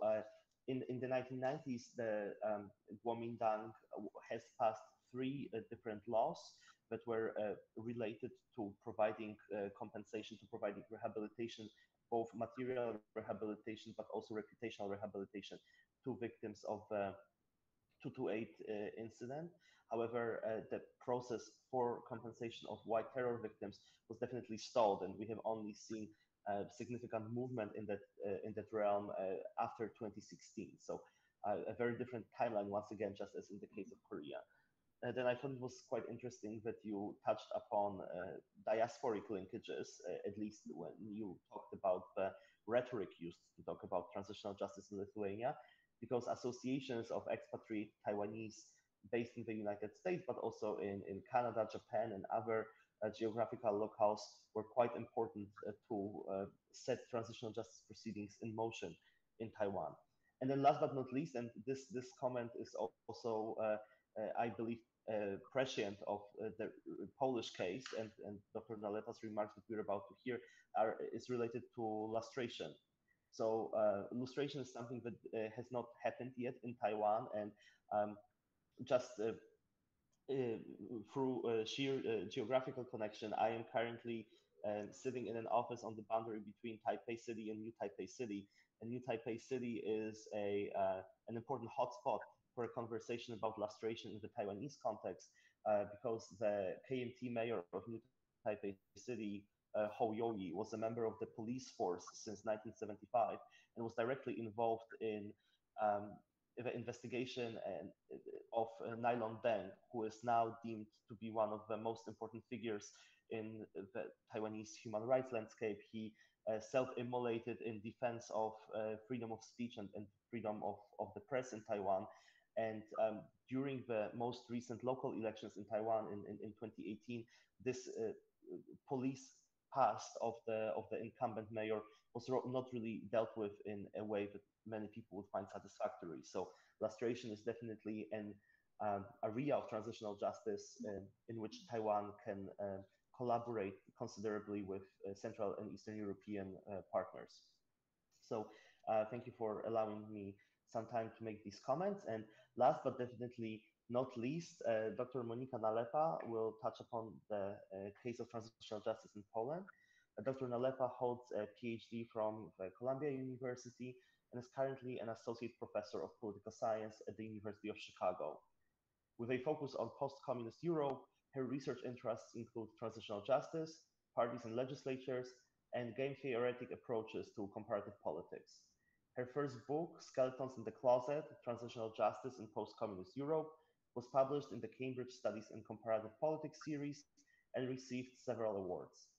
C: in, in the 1990s, the um, Kuomintang has passed three uh, different laws that were uh, related to providing uh, compensation, to providing rehabilitation, both material rehabilitation, but also reputational rehabilitation to victims of the 228 uh, incident. However, uh, the process for compensation of white terror victims was definitely stalled, and we have only seen uh, significant movement in that uh, in that realm uh, after 2016. So a very different timeline once again, just as in the case of Korea. Uh, then I thought it was quite interesting that you touched upon uh, diasporic linkages, uh, at least when you talked about the rhetoric used to talk about transitional justice in Lithuania, because associations of expatriate Taiwanese based in the United States, but also in, in Canada, Japan, and other uh, geographical locales were quite important uh, to uh, set transitional justice proceedings in motion in Taiwan. And then last but not least, and this, this comment is also, I believe, uh, prescient of uh, the Polish case and, and Dr. Nalepa's remarks that we're about to hear are, is related to lustration. So uh, lustration is something that has not happened yet in Taiwan and um, just uh, through uh, sheer uh, geographical connection, I am currently sitting in an office on the boundary between Taipei City and New Taipei City. And New Taipei City is a an important hotspot for a conversation about lustration in the Taiwanese context, because the KMT mayor of New Taipei City, uh, Hou Youyi was a member of the police force since 1975 and was directly involved in um, the investigation and, of uh, Nylon Cheng, who is now deemed to be one of the most important figures in the Taiwanese human rights landscape. He uh, self-immolated in defense of uh, freedom of speech and, and freedom of, of the press in Taiwan. And um, during the most recent local elections in Taiwan in, in, in 2018, this uh, police past of the of the incumbent mayor was not really dealt with in a way that many people would find satisfactory. So lustration is definitely an um, area of transitional justice in, in which Taiwan can uh, collaborate considerably with uh, Central and Eastern European uh, partners. So uh, thank you for allowing me some time to make these comments. And last but definitely not least, uh, Dr. Monika Nalepa will touch upon the uh, case of transitional justice in Poland. Dr. Nalepa holds a PhD from uh, Columbia University and is currently an associate professor of political science at the University of Chicago. With a focus on post-communist Europe, her research interests include transitional justice, parties and legislatures, and game theoretic approaches to comparative politics. Her first book, Skeletons in the Closet, Transitional Justice in Post-Communist Europe, was published in the Cambridge Studies in Comparative Politics series and received several awards.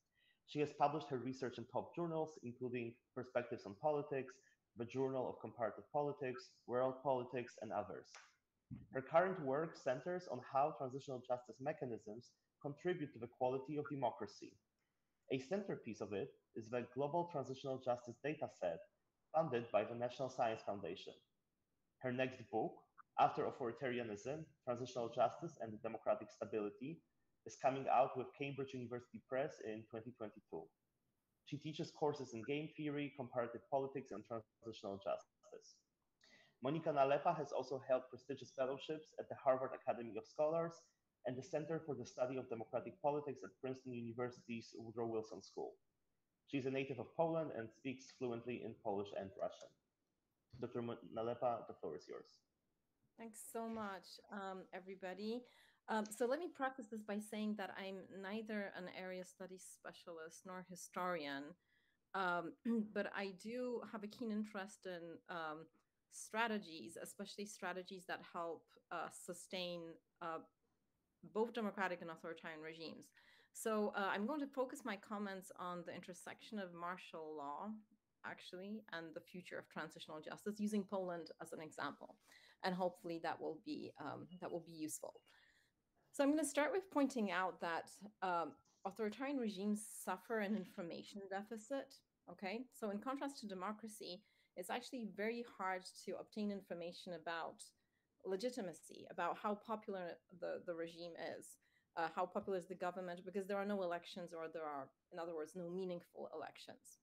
C: She has published her research in top journals, including Perspectives on Politics, the Journal of Comparative Politics, World Politics, and others. Her current work centers on how transitional justice mechanisms contribute to the quality of democracy. A centerpiece of it is the Global Transitional Justice Dataset funded by the National Science Foundation. Her next book, After Authoritarianism, Transitional Justice and Democratic Stability, is coming out with Cambridge University Press in 2022. She teaches courses in game theory, comparative politics, and transitional justice. Monika Nalepa has also held prestigious fellowships at the Harvard Academy of Scholars and the Center for the Study of Democratic Politics at Princeton University's Woodrow Wilson School. She's a native of Poland and speaks fluently in Polish and Russian. Dr. Nalepa, the floor is yours.
E: Thanks so much, um, everybody. Um, so let me preface this by saying that I'm neither an area studies specialist nor historian, um, but I do have a keen interest in um, strategies, especially strategies that help uh, sustain uh, both democratic and authoritarian regimes. So uh, I'm going to focus my comments on the intersection of martial law, actually, and the future of transitional justice, using Poland as an example, and hopefully that will be um, that will be useful. So I'm going to start with pointing out that um, authoritarian regimes suffer an information deficit. Okay, so in contrast to democracy, it's actually very hard to obtain information about legitimacy, about how popular the, the regime is, uh, how popular is the government, because there are no elections, or there are, in other words, no meaningful elections.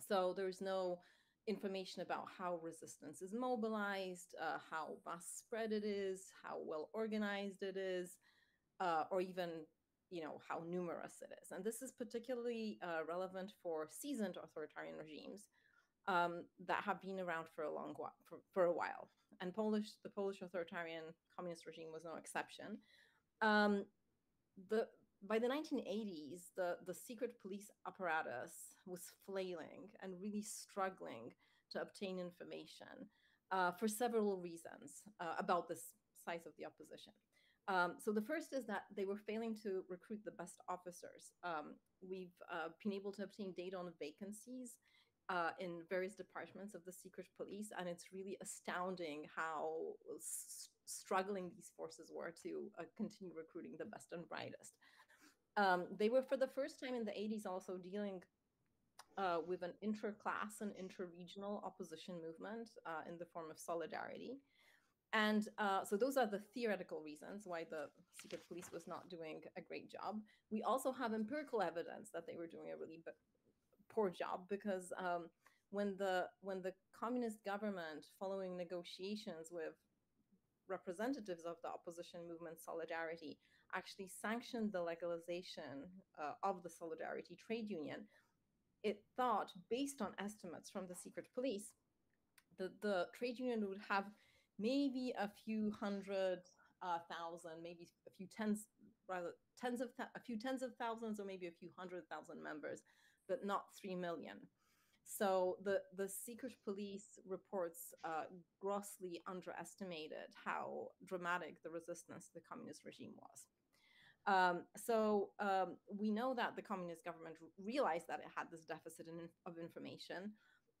E: So there's no information about how resistance is mobilized, uh, how mass spread it is, how well organized it is, uh, or even you know how numerous it is. And this is particularly uh, relevant for seasoned authoritarian regimes um, that have been around for a long while, for, for a while. And Polish, the Polish authoritarian communist regime was no exception. Um, the by the 1980s, the, the secret police apparatus was flailing and really struggling to obtain information uh, for several reasons uh, about this size of the opposition. Um, so the first is that they were failing to recruit the best officers. Um, we've uh, been able to obtain data on vacancies uh, in various departments of the secret police, and it's really astounding how s- struggling these forces were to uh, continue recruiting the best and brightest. Um, they were, for the first time in the 80s, also dealing uh, with an inter-class and inter-regional opposition movement uh, in the form of solidarity. And uh, so those are the theoretical reasons why the secret police was not doing a great job. We also have empirical evidence that they were doing a really poor job because um, when the when the communist government, following negotiations with representatives of the opposition movement Solidarity, actually sanctioned the legalization uh, of the Solidarity trade union, it thought, based on estimates from the secret police, that the trade union would have maybe a few hundred uh, thousand, maybe a few tens, rather tens of th- a few tens of thousands, or maybe a few hundred thousand members, but not three million. So the the secret police reports uh, grossly underestimated how dramatic the resistance to the communist regime was. Um, so um, we know that the communist government realized that it had this deficit in, of information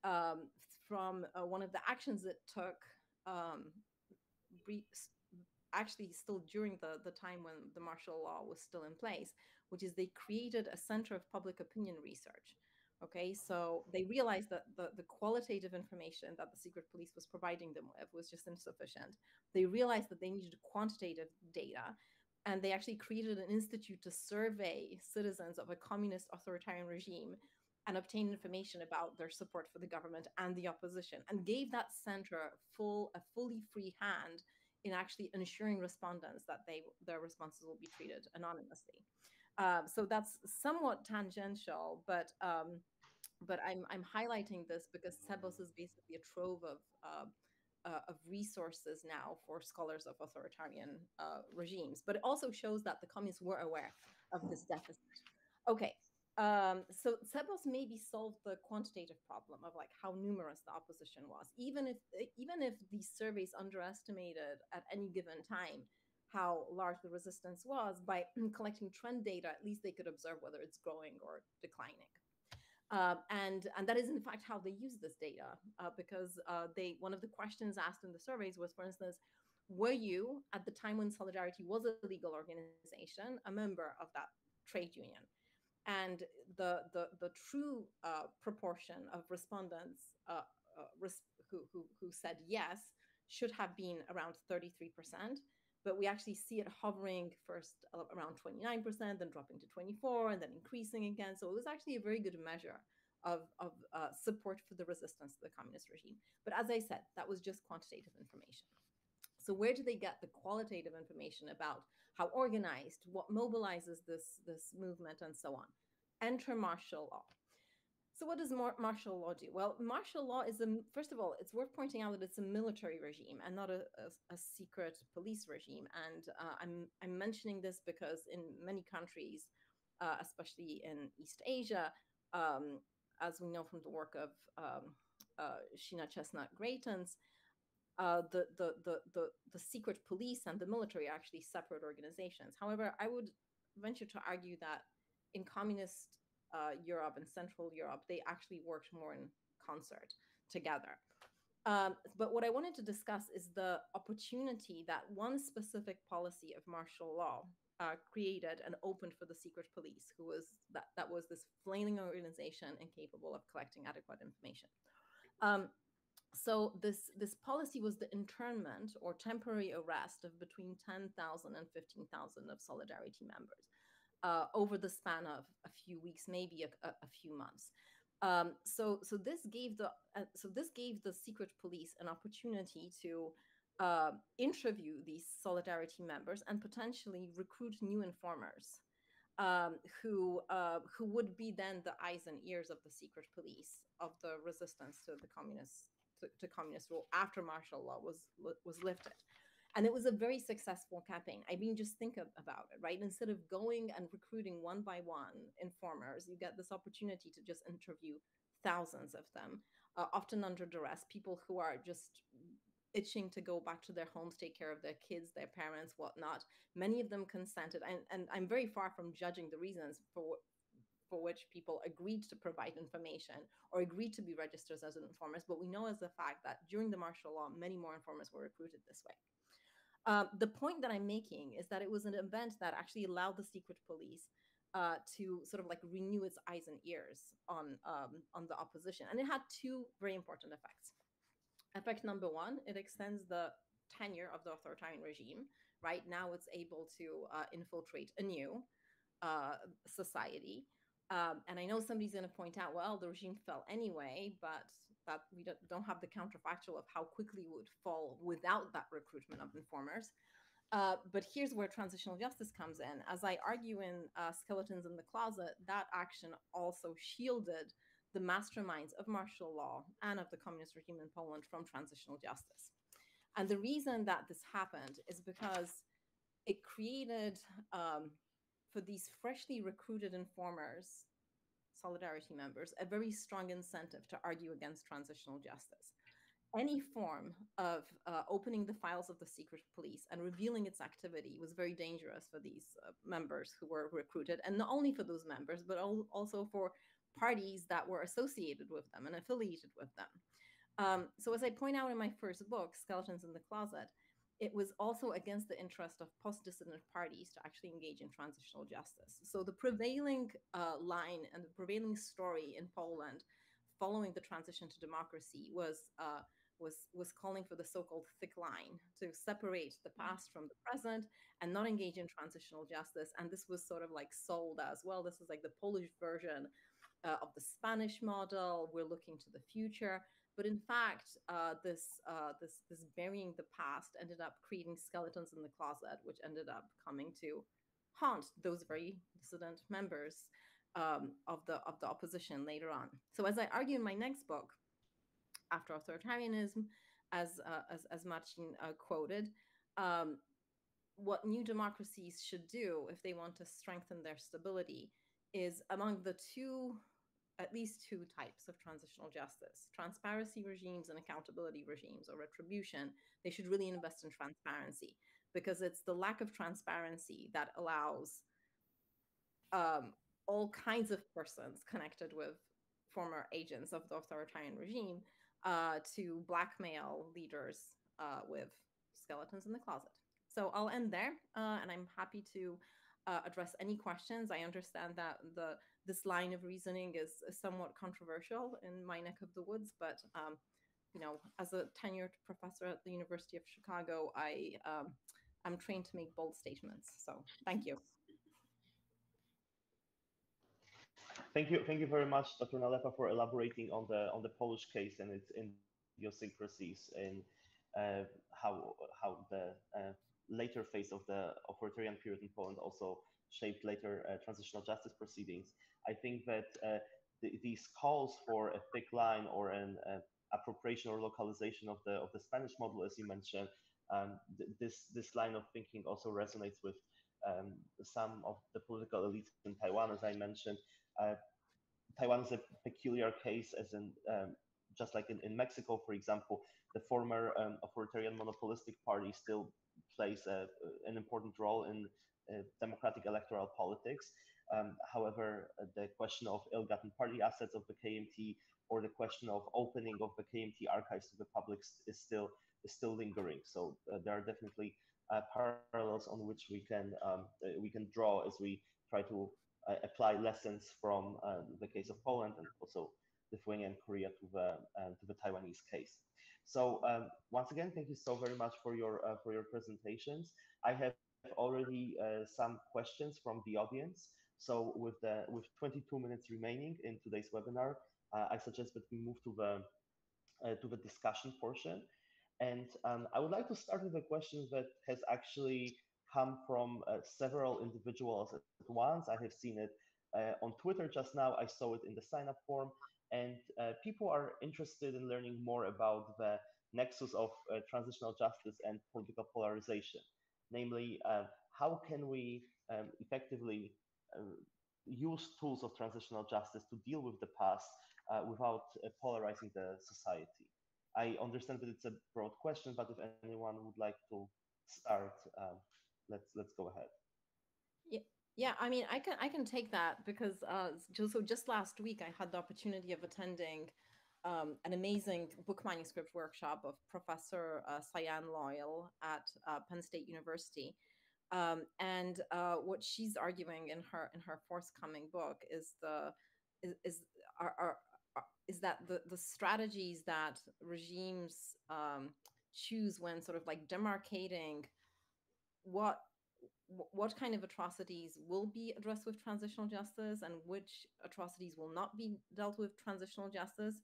E: um, from uh, one of the actions it took um, actually still during the, the time when the martial law was still in place, which is they created a center of public opinion research. Okay, so they realized that the, the qualitative information that the secret police was providing them with was just insufficient. They realized that they needed quantitative data, and they actually created an institute to survey citizens of a communist authoritarian regime and obtain information about their support for the government and the opposition, and gave that center full a fully free hand in actually ensuring respondents that they their responses will be treated anonymously. Uh, so that's somewhat tangential, but um, but I'm I'm highlighting this because CBOS is basically a trove of uh, uh, of resources now for scholars of authoritarian uh, regimes. But it also shows that the communists were aware of this deficit. Okay, um, so CBOS maybe solved the quantitative problem of like how numerous the opposition was, even if even if these surveys underestimated at any given time how large the resistance was by collecting trend data, at least they could observe whether it's growing or declining. Uh, and and that is in fact how they use this data uh, because uh, they one of the questions asked in the surveys was, for instance, were you at the time when Solidarity was a legal organization a member of that trade union? And the the the true uh, proportion of respondents uh, uh, res- who, who who said yes should have been around thirty three percent but we actually see it hovering first around 29%, then dropping to 24, and then increasing again. So it was actually a very good measure of, of uh, support for the resistance to the communist regime. But as I said, that was just quantitative information. So where do they get the qualitative information about how organized, what mobilizes this, this movement, and so on? Enter martial law. So, what does mar- martial law do? Well, martial law is a first of all, it's worth pointing out that it's a military regime and not a, a, a secret police regime. And uh, I'm I'm mentioning this because in many countries, uh, especially in East Asia, um, as we know from the work of um, uh, Sheena Chestnut Greitens, uh, the, the, the, the, the secret police and the military are actually separate organizations. However, I would venture to argue that in communist uh, Europe and Central Europe, they actually worked more in concert together. Um, but what I wanted to discuss is the opportunity that one specific policy of martial law uh, created and opened for the secret police, who was that that was this flailing organization incapable of collecting adequate information. Um, so this this policy was the internment or temporary arrest of between 10,000 and 15,000 of solidarity members uh, over the span of a few weeks, maybe a, a, few months. Um, so, so this gave the uh, so this gave the secret police an opportunity to uh, interview these solidarity members and potentially recruit new informers um, who uh, who would be then the eyes and ears of the secret police of the resistance to the communist to, communist rule after martial law was was lifted. And it was a very successful campaign. I mean just think about it right? Instead of going and recruiting one by one informers you get this opportunity to just interview thousands of them uh, often under duress people who are just itching to go back to their homes take care of their kids their parents whatnot. Many of them consented. And, and i'm very far from judging the reasons for for which people agreed to provide information or agreed to be registered as informers but we know as a fact that during the martial law many more informers were recruited this way uh, the point that I'm making is that it was an event that actually allowed the secret police uh, to sort of like renew its eyes and ears on um, on the opposition, and it had two very important effects. Effect number one, it extends the tenure of the authoritarian regime. Right now, it's able to uh, infiltrate a new uh, society. Um, and I know somebody's going to point out, well, the regime fell anyway, but that we don't have the counterfactual of how quickly it would fall without that recruitment of informers. Uh, but here's where transitional justice comes in. As I argue in uh, Skeletons in the Closet, that action also shielded the masterminds of martial law and of the communist regime in Poland from transitional justice. And the reason that this happened is because it created, um, for these freshly recruited informers, solidarity members a very strong incentive to argue against transitional justice. Any form of uh, opening the files of the secret police and revealing its activity was very dangerous for these uh, members who were recruited, and not only for those members, but al- also for parties that were associated with them and affiliated with them. Um, so, as I point out in my first book, Skeletons in the Closet, it was also against the interest of post-dissident parties to actually engage in transitional justice. So the prevailing uh, line and the prevailing story in Poland following the transition to democracy was uh, was was calling for the so-called thick line to separate the past from the present and not engage in transitional justice. And this was sort of like sold as well. This is like the Polish version uh, of the Spanish model. We're looking to the future. But in fact, uh, this uh, this this burying the past ended up creating skeletons in the closet, which ended up coming to haunt those very dissident members um, of the of the opposition later on. So, as I argue in my next book, after authoritarianism, as uh, as as Marcin uh, quoted, um, what new democracies should do if they want to strengthen their stability is among the two at least two types of transitional justice transparency regimes and accountability regimes or retribution. They should really invest in transparency because it's the lack of transparency that allows um, all kinds of persons connected with former agents of the authoritarian regime uh, to blackmail leaders uh, with skeletons in the closet. So I'll end there, uh, and I'm happy to uh, address any questions. I understand that the this line of reasoning is, is somewhat controversial in my neck of the woods, but um, you know, as a tenured professor at the University of Chicago, I um, I'm trained to make bold statements. So thank you.
C: Thank you, thank you very much, Dr. Nalepa, for elaborating on the on the Polish case and its idiosyncrasies and uh, how how the uh, later phase of the authoritarian period in Poland also shaped later uh, transitional justice proceedings. I think that uh, th these calls for a thick line or an uh, appropriation or localization of the of the Spanish model, as you mentioned, um, th this this line of thinking also resonates with um, some of the political elites in Taiwan, as I mentioned. Uh, Taiwan is a peculiar case, as in um, just like in, in Mexico, for example, the former um, authoritarian monopolistic party still plays a, an important role in uh, democratic electoral politics. Um, however, uh, the question of ill-gotten party assets of the KMT or the question of opening of the KMT archives to the public is still is still lingering. So uh, there are definitely uh, parallels on which we can um, uh, we can draw as we try to uh, apply lessons from the case of Poland and also Lithuania and Korea to the to the Taiwanese case. So um, once again, thank you so very much for your for your presentations. I have already some questions from the audience. So with the with 22 minutes remaining in today's webinar, uh, I suggest that we move to the uh, to the discussion portion. And um, I would like to start with a question that has actually come from uh, several individuals at once. I have seen it uh, on Twitter just now. I saw it in the sign up form. And uh, people are interested in learning more about the nexus of uh, transitional justice and political polarization. Namely, how can we um, effectively use tools of transitional justice to deal with the past uh, without uh, polarizing the society? I understand that it's a broad question, but if anyone would like to start, um, let's let's go ahead.
E: Yeah, yeah. I mean, I can I can take that because uh, just, so just last week I had the opportunity of attending um, an amazing book manuscript workshop of Professor uh, Sayan Loyal at uh, Penn State University, um, and uh, what she's arguing in her in her forthcoming book is the is, is are, are, is that the the strategies that regimes um, choose when sort of like demarcating what what kind of atrocities will be addressed with transitional justice and which atrocities will not be dealt with transitional justice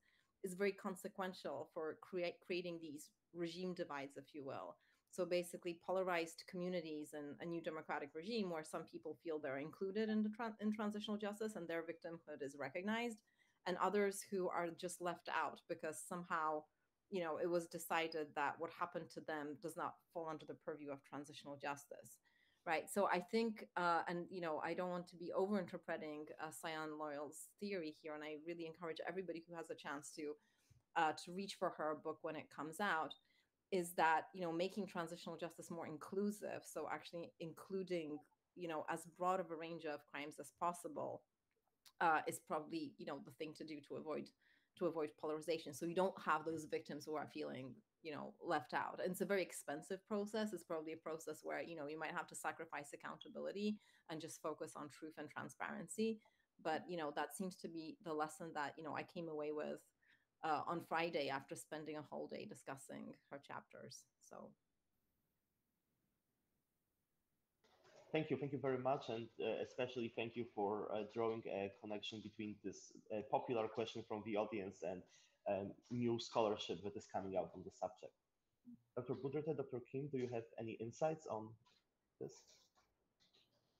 E: is very consequential for create, creating these regime divides, if you will. So basically, polarized communities and a new democratic regime where some people feel they're included in, the tra- in transitional justice and their victimhood is recognized, and others who are just left out because somehow, you know, it was decided that what happened to them does not fall under the purview of transitional justice. Right. So I think, uh, and you know, I don't want to be overinterpreting uh, Sayan Loyal's theory here, and I really encourage everybody who has a chance to uh, to reach for her book when it comes out is that you know making transitional justice more inclusive so actually including you know as broad of a range of crimes as possible uh, is probably you know the thing to do to avoid to avoid polarization. So you don't have those victims who are feeling you know left out. And it's a very expensive process. It's probably a process where you know you might have to sacrifice accountability and just focus on truth and transparency. But you know that seems to be the lesson that you know i came away with uh, on friday after spending a whole day discussing her chapters so
C: Thank you, thank you very much, and uh, especially thank you for uh, drawing a connection between this popular question from the audience and um, new scholarship that is coming out on the subject. Dr. Budrytė, Dr. Kim, do you have any insights on this?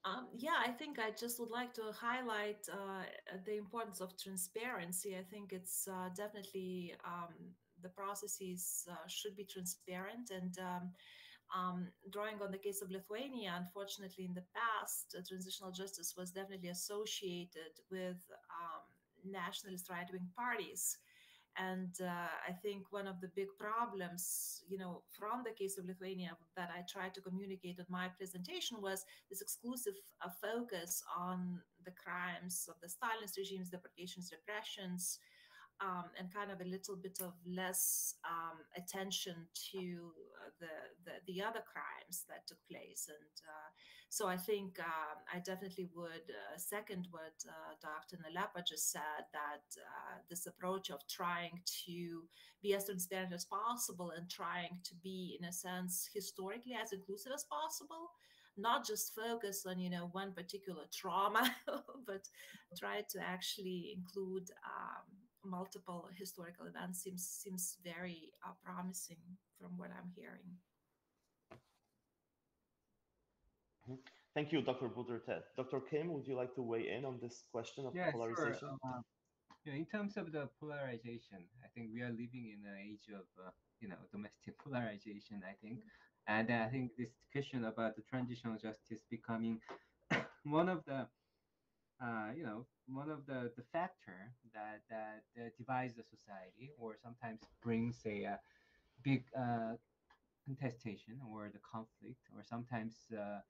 B: Um, yeah, I think I just would like to highlight uh, the importance of transparency. I think it's uh, definitely um, the processes uh, should be transparent and um, um, drawing on the case of Lithuania, unfortunately, in the past, uh, transitional justice was definitely associated with um, nationalist right wing parties. And uh, I think one of the big problems, you know, from the case of Lithuania that I tried to communicate in my presentation was this exclusive uh, focus on the crimes of the Stalinist regimes, deportations, repressions, um, and kind of a little bit of less um, attention to uh, the, the, the other crimes that took place. And uh, so I think um, I definitely would uh, second what uh, Dr. Nalepa just said that uh, this approach of trying to be as transparent as possible and trying to be, in a sense, historically as inclusive as possible not just focus on you know one particular trauma but try to actually include um, multiple historical events seems seems very uh, promising from what I'm hearing.
C: Mm-hmm. Thank you, Dr. Budrytė. Dr. Kim, would you like to weigh in on this question of
A: yeah,
C: polarization?
A: Sure. Uh, you know, in terms of the polarization, I think we are living in an age of uh, you know domestic polarization. I think, and I think this question about the transitional justice becoming one of the uh, you know one of the the factor that that, that divides the society or sometimes brings a, a uh, big uh, contestation or the conflict or sometimes uh,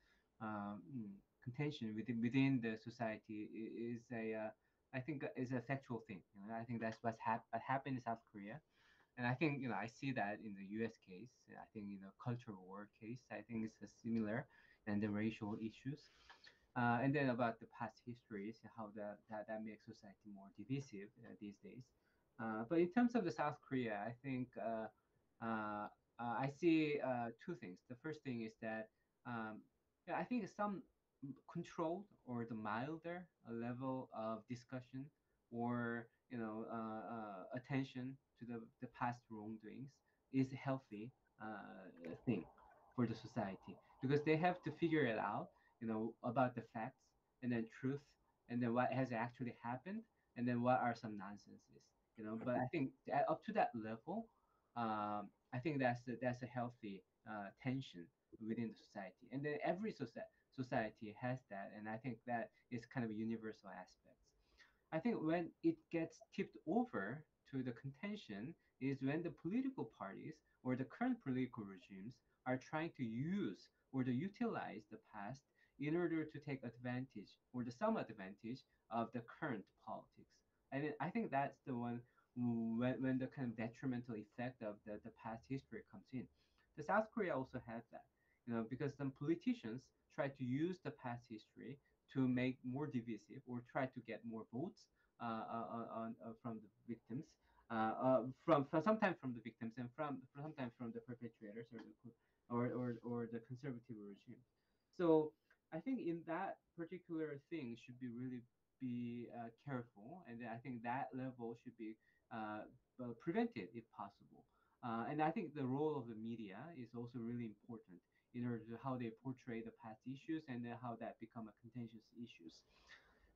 A: um, hmm, contention within within the society is a uh, I think is a factual thing. You know, I think that's what's hap- happened in South Korea, and I think you know I see that in the U.S. case. I think in the cultural war case, I think it's similar, and the racial issues. Uh, and then about the past histories, how that, that, that makes society more divisive uh, these days. Uh, but in terms of the South Korea, I think uh, uh, uh, I see two things. The first thing is that um, yeah, I think some controlled or the milder level of discussion or you know attention to the, the past wrongdoings is a healthy thing for the society because they have to figure it out you know, about the facts and then truth and then what has actually happened and then what are some nonsenses, you know. But I think up to that level, um, I think that's a, that's a healthy uh, tension within the society, and then every society society has that, and I think that is kind of a universal aspects. I think when it gets tipped over to the contention is when the political parties or the current political regimes are trying to use or to utilize the past in order to take advantage or the some advantage of the current politics. And I think that's the one when, when the kind of detrimental effect of the, the past history comes in. The South Korea also has that, you know, because some politicians try to use the past history to make more divisive or try to get more votes uh, uh, on, uh, from the victims, uh, uh, from, from sometimes from the victims and from, from sometimes from the perpetrators or the or, or, or the conservative regime. So I think in that particular thing should be really be uh, careful, and I think that level should be uh, prevented if possible. Uh, and I think the role of the media is also really important in order to how they portray the past issues and then how that become a contentious issues.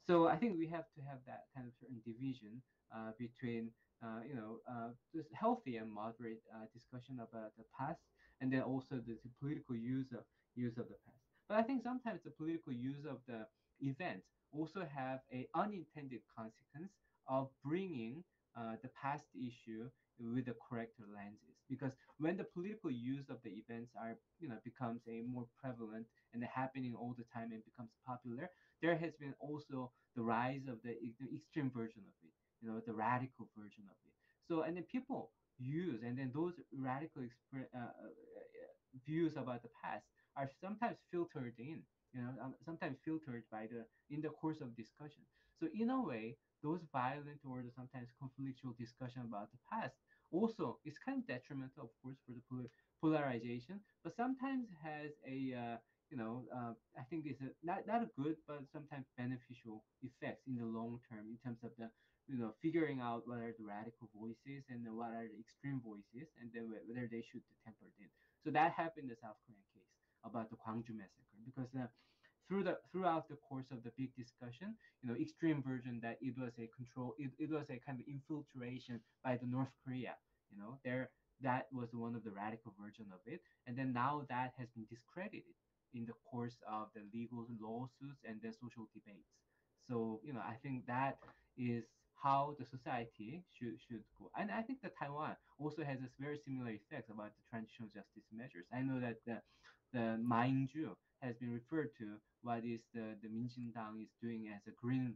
A: So I think we have to have that kind of certain division uh, between uh, you know uh, this healthy and moderate discussion about the past, and then also the, the political use of use of the past. But I think sometimes the political use of the event also have a unintended consequence of bringing uh, the past issue with the correct lenses because when the political use of the events are you know becomes a more prevalent and happening all the time and becomes popular there has been also the rise of the extreme version of it you know, the radical version of it. So and then people use and then those radical expre- uh, uh, views about the past are sometimes filtered in you know um, sometimes filtered by the in the course of discussion so in a way those violent or sometimes conflictual discussion about the past also it's kind of detrimental of course for the pol- polarization but sometimes has a uh, you know uh, i think it's a, not, not a good but sometimes beneficial effects in the long term in terms of the you know figuring out what are the radical voices and what are the extreme voices and then whether they should be tempered in. So that happened in the south korean case about the gwangju massacre because uh, through the throughout the course of the big discussion you know extreme version that it was a control it, it was a kind of infiltration by the north korea you know there that was one of the radical version of it. And then now that has been discredited in the course of the legal lawsuits and the social debates. So you know i think that is how the society should should go. And i think that taiwan also has this very similar effect about the transitional justice measures. I know that the the Maingju has been referred to what is the the Minjindang is doing as a green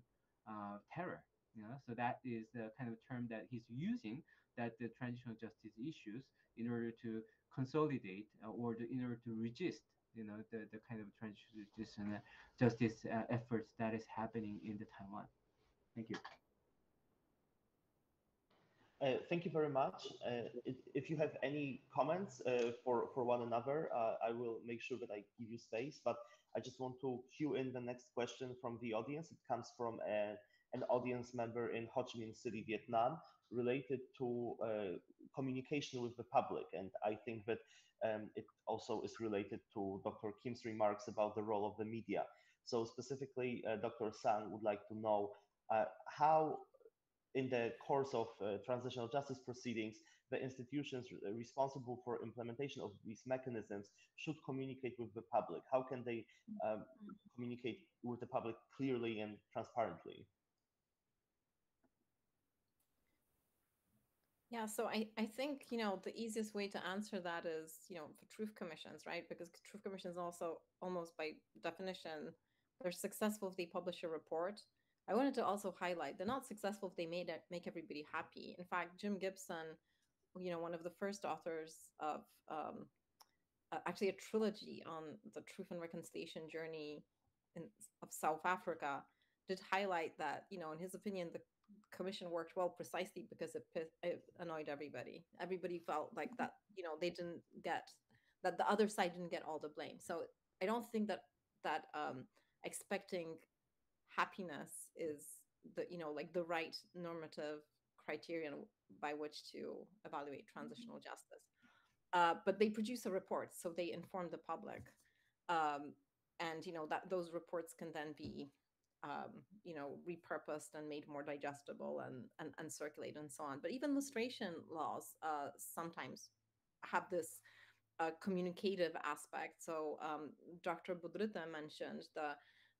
A: uh, terror. You know, so that is the kind of term that he's using that the transitional justice issues in order to consolidate uh, or the, in order to resist you know the, the kind of transitional justice, uh, justice uh, efforts that is happening in the Taiwan. Thank you.
C: Uh, thank you very much. Uh, if, you have any comments uh, for, for one another, uh, I will make sure that I give you space, but I just want to cue in the next question from the audience. It comes from a, an audience member in Ho Chi Minh City, Vietnam, related to uh, communication with the public. And I think that um, it also is related to Dr. Kim's remarks about the role of the media. So specifically, uh, Dr. Sang would like to know how in the course of uh, transitional justice proceedings, the institutions responsible for implementation of these mechanisms should communicate with the public. How can they um, communicate with the public clearly and transparently?
E: Yeah, so I, I think, you know, the easiest way to answer that is, you know, for truth commissions, right? Because truth commissions also almost by definition, they're successful if they publish a report I wanted to also highlight they're not successful if they made it make everybody happy. In fact, Jim Gibson, you know, one of the first authors of um, actually a trilogy on the truth and reconciliation journey in, of South Africa, did highlight that, you know, in his opinion, the commission worked well precisely because it, it annoyed everybody. Everybody felt like that, you know, they didn't get that the other side didn't get all the blame. So I don't think that that um, expecting happiness is the you know like the right normative criterion by which to evaluate transitional justice. Uh, but they produce a report so they inform the public. Um, and you know that those reports can then be um, you know repurposed and made more digestible and, and and circulate and so on. But even lustration laws uh, sometimes have this uh, communicative aspect. So um, dr Budrytė mentioned the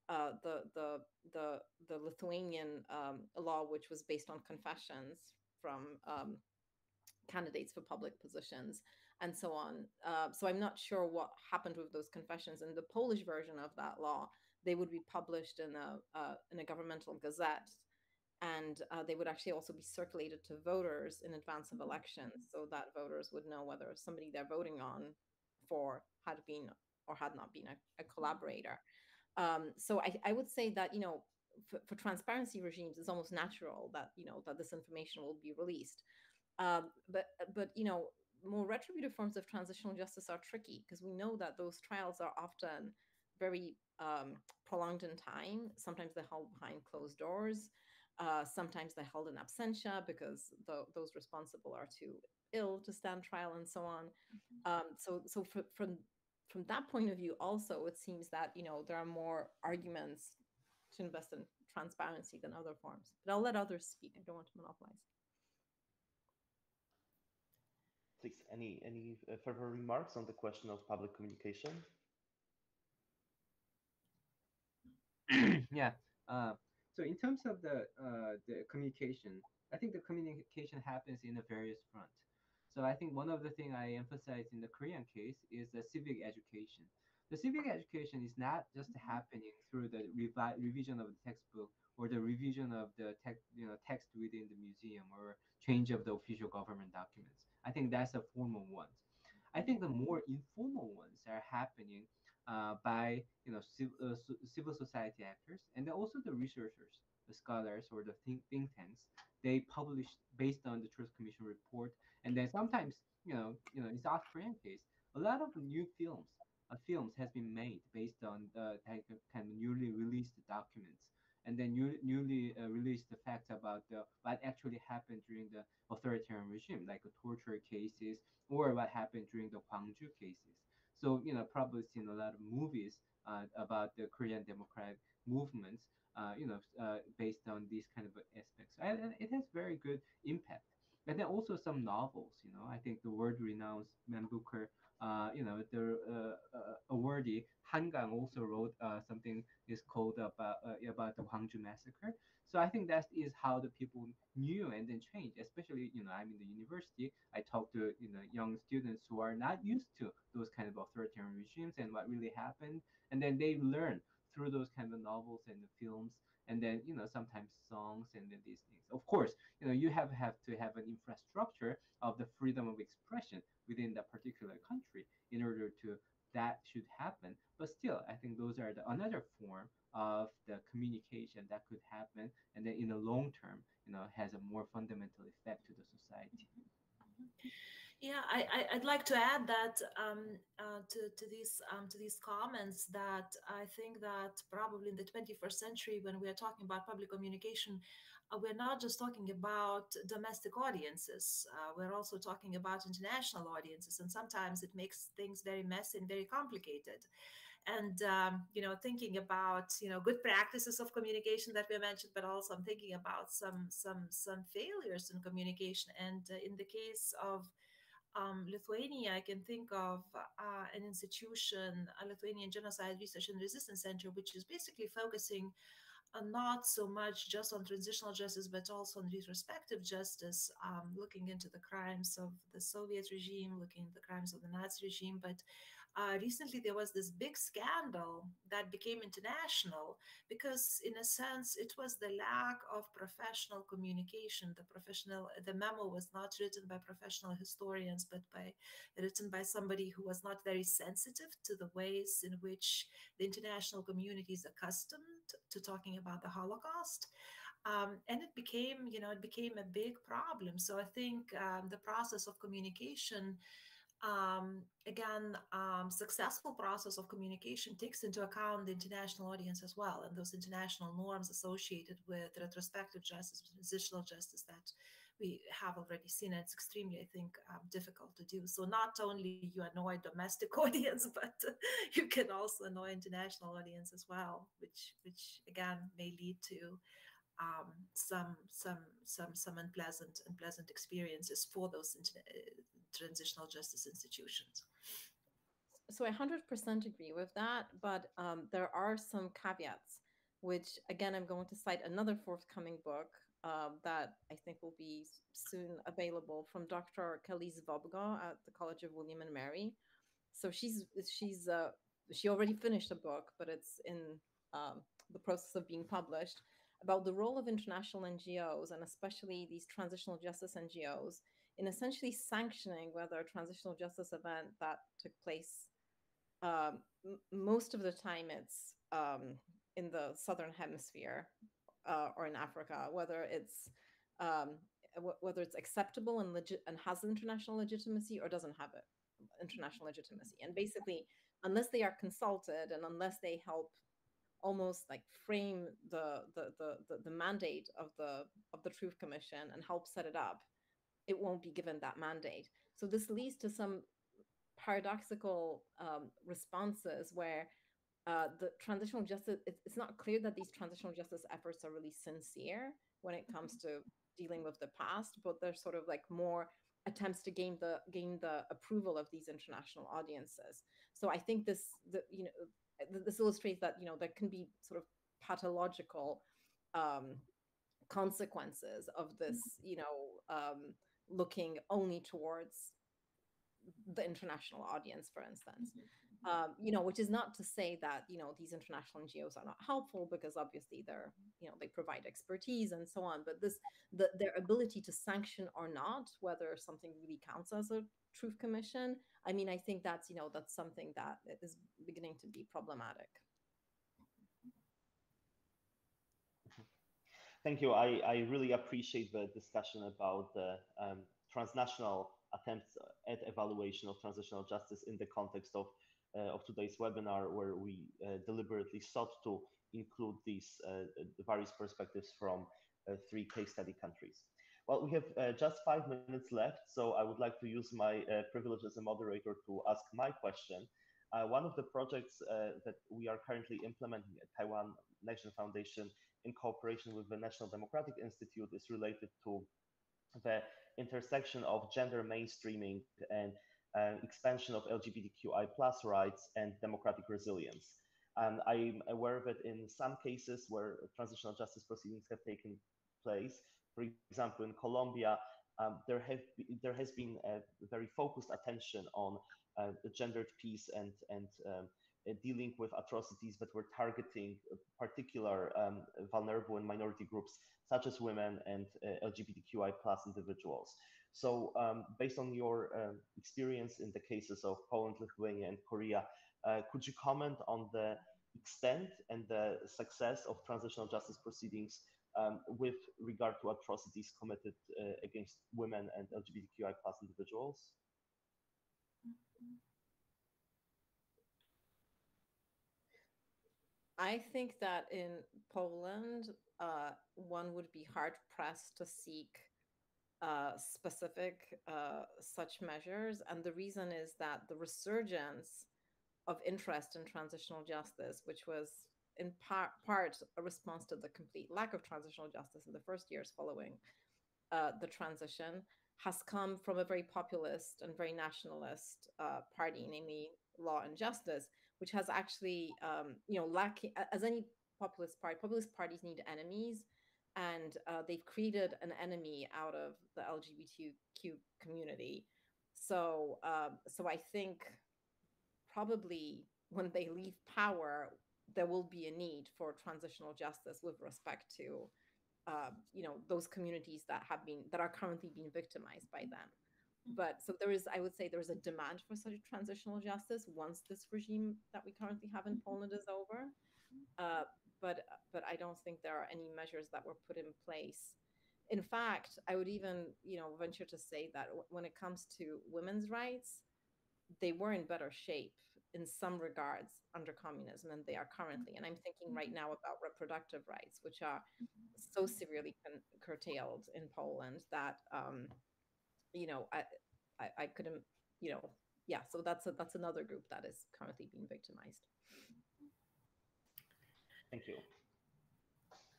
E: uh, the the the the Lithuanian um, law, which was based on confessions from um, candidates for public positions and so on. Uh, so I'm not sure what happened with those confessions. In the Polish version of that law, they would be published in a uh, in a governmental gazette, and uh, they would actually also be circulated to voters in advance of elections, so that voters would know whether somebody they're voting on for had been or had not been a, a collaborator. Um, so I, I would say that you know for, for, transparency regimes, it's almost natural that you know that this information will be released. Um, but but you know more retributive forms of transitional justice are tricky because we know that those trials are often very um, prolonged in time. Sometimes they're held behind closed doors. Uh, sometimes they're held in absentia because the, those responsible are too ill to stand trial and so on. Mm-hmm. Um, so so for, from from that point of view, also, it seems that you know there are more arguments to invest in transparency than other forms. But I'll let others speak. I don't want to monopolize.
C: Please, any any uh, further remarks on the question of public communication?
A: yeah. Uh, so in terms of the uh, the communication, I think the communication happens in a various fronts. So I think one of the things I emphasize in the Korean case is the civic education. the civic education is not just happening through the revi- revision of the textbook or the revision of the text, you know, text within the museum or change of the official government documents. I think that's the formal ones. I think the more informal ones are happening uh, by you know civ- uh, civil society actors and also the researchers, the scholars or the think, think tanks. They publish based on the Truth Commission report, and then sometimes you know you know in South Korean case, a lot of new films uh, films has been made based on the kind of newly released documents and then new, newly uh, released the facts about the, what actually happened during the authoritarian regime, like torture cases or what happened during the Gwangju cases. So, you know, probably seen a lot of movies uh, about the Korean democratic movements, uh, you know, uh, based on these kind of aspects. And it has very good impact. And then also some novels, you know, I think the world-renowned Man Booker uh, you know, the uh, uh, awardee Han also wrote uh, something is called about uh, about the Gwangju massacre. So I think that is how the people knew and then changed. Especially, you know, I'm in the university. I talk to you know young students who are not used to those kind of authoritarian regimes and what really happened, and then they learn through those kind of novels and the films and then you know sometimes songs and then these things. Of course you know you have have to have an infrastructure of the freedom of expression within that particular country in order to that should happen. But still i think those are the another form of the communication that could happen and then in the long term you know has a more fundamental effect to the society mm-hmm.
B: Yeah, I, would like to add that um, uh, to, to these um, to these comments that I think that probably in the 21st century, when we are talking about public communication, uh, we're not just talking about domestic audiences. Uh, we're also talking about international audiences, and sometimes it makes things very messy and very complicated. And um, you know, thinking about you know good practices of communication that we mentioned, but also I'm thinking about some some some failures in communication. And uh, in the case of um, Lithuania, I can think of uh, an institution, a Lithuanian Genocide Research and Resistance Center, which is basically focusing uh, not so much just on transitional justice, but also on retrospective justice, um, looking into the crimes of the Soviet regime, looking at the crimes of the Nazi regime, but uh, recently there was this big scandal that became international because in a sense it was the lack of professional communication. The professional the memo was not written by professional historians but by written by somebody who was not very sensitive to the ways in which the international community is accustomed to talking about the holocaust. Um, and it became you know it became a big problem. So i think um, the process of communication um, again, um, successful process of communication takes into account the international audience as well, and those international norms associated with retrospective justice, transitional justice that we have already seen. And it's extremely, I think, um, difficult to do. So not only you annoy domestic audience, but you can also annoy international audience as well, which, which again may lead to um, some some some some unpleasant unpleasant experiences for those transitional justice institutions.
E: So I 100% agree with that, but um, there are some caveats, which again I'm going to cite another forthcoming book uh, that I think will be soon available from Dr. Kelly Zvobgo at the College of William and Mary. So she's she's uh, she already finished a book, but it's in um, the process of being published about the role of international NGOs and especially these transitional justice NGOs in essentially sanctioning whether a transitional justice event that took place. Um, m- most of the time, it's um, in the southern hemisphere uh, or in Africa, whether it's um, w- whether it's acceptable and legit and has international legitimacy or doesn't have it international legitimacy. And basically, unless they are consulted and unless they help almost like frame the, the the the, the mandate of the of the truth commission and help set it up it won't be given that mandate. So this leads to some paradoxical um, responses where uh, the transitional justice it, it's not clear that these transitional justice efforts are really sincere when it comes to dealing with the past but they're sort of like more attempts to gain the gain the approval of these international audiences. So i think this the you know this illustrates that you know there can be sort of pathological um, consequences of this you know um, looking only towards the international audience for instance um, you know, which is not to say that you know these international NGOs are not helpful because obviously they're you know they provide expertise and so on. But this the, their ability to sanction or not whether something really counts as a truth commission. I mean, I think that's you know that's something that is beginning to be problematic.
C: Thank you. I, I really appreciate the discussion about the um, transnational attempts at evaluation of transitional justice in the context of uh, of today's webinar, where we uh, deliberately sought to include these uh, various perspectives from three case study countries. Well, we have just five minutes left, so I would like to use my privilege as a moderator to ask my question. Uh, one of the projects uh, that we are currently implementing at Taiwan NextGen Foundation in cooperation with the National Democratic Institute is related to the intersection of gender mainstreaming and uh, expansion of LGBTQI plus rights and democratic resilience. And I'm aware it in some cases where transitional justice proceedings have taken place. For example, in Colombia, um, there have there has been a very focused attention on uh, the gendered peace and and um, dealing with atrocities that were targeting particular um, vulnerable and minority groups such as women and uh, LGBTQI plus individuals. So um, based on your uh, experience in the cases of Poland, Lithuania, and Korea, uh, could you comment on the extent and the success of transitional justice proceedings um, with regard to atrocities committed uh, against women and LGBTQI plus individuals?
E: I think that in Poland, uh, one would be hard pressed to seek uh, specific uh, such measures. And the reason is that the resurgence of interest in transitional justice, which was in par- part a response to the complete lack of transitional justice in the first years following uh, the transition, has come from a very populist and very nationalist uh, party, namely Law and Justice, which has actually, um, you know, lacking as any populist party. Populist parties need enemies, and uh, they've created an enemy out of the LGBTQ community. So, uh, so I think probably when they leave power, there will be a need for transitional justice with respect to, uh, you know, those communities that have been that are currently being victimized by them. But so there is, I would say, there is a demand for such transitional justice once this regime that we currently have in Poland is over. Uh, but but I don't think there are any measures that were put in place. In fact, I would even you know venture to say that when it comes to women's rights, they were in better shape in some regards under communism than they are currently. And I'm thinking right now about reproductive rights, which are so severely curtailed in Poland that um, you know I, I I couldn't you know yeah. So that's a, that's another group that is currently being victimized.
C: Thank you.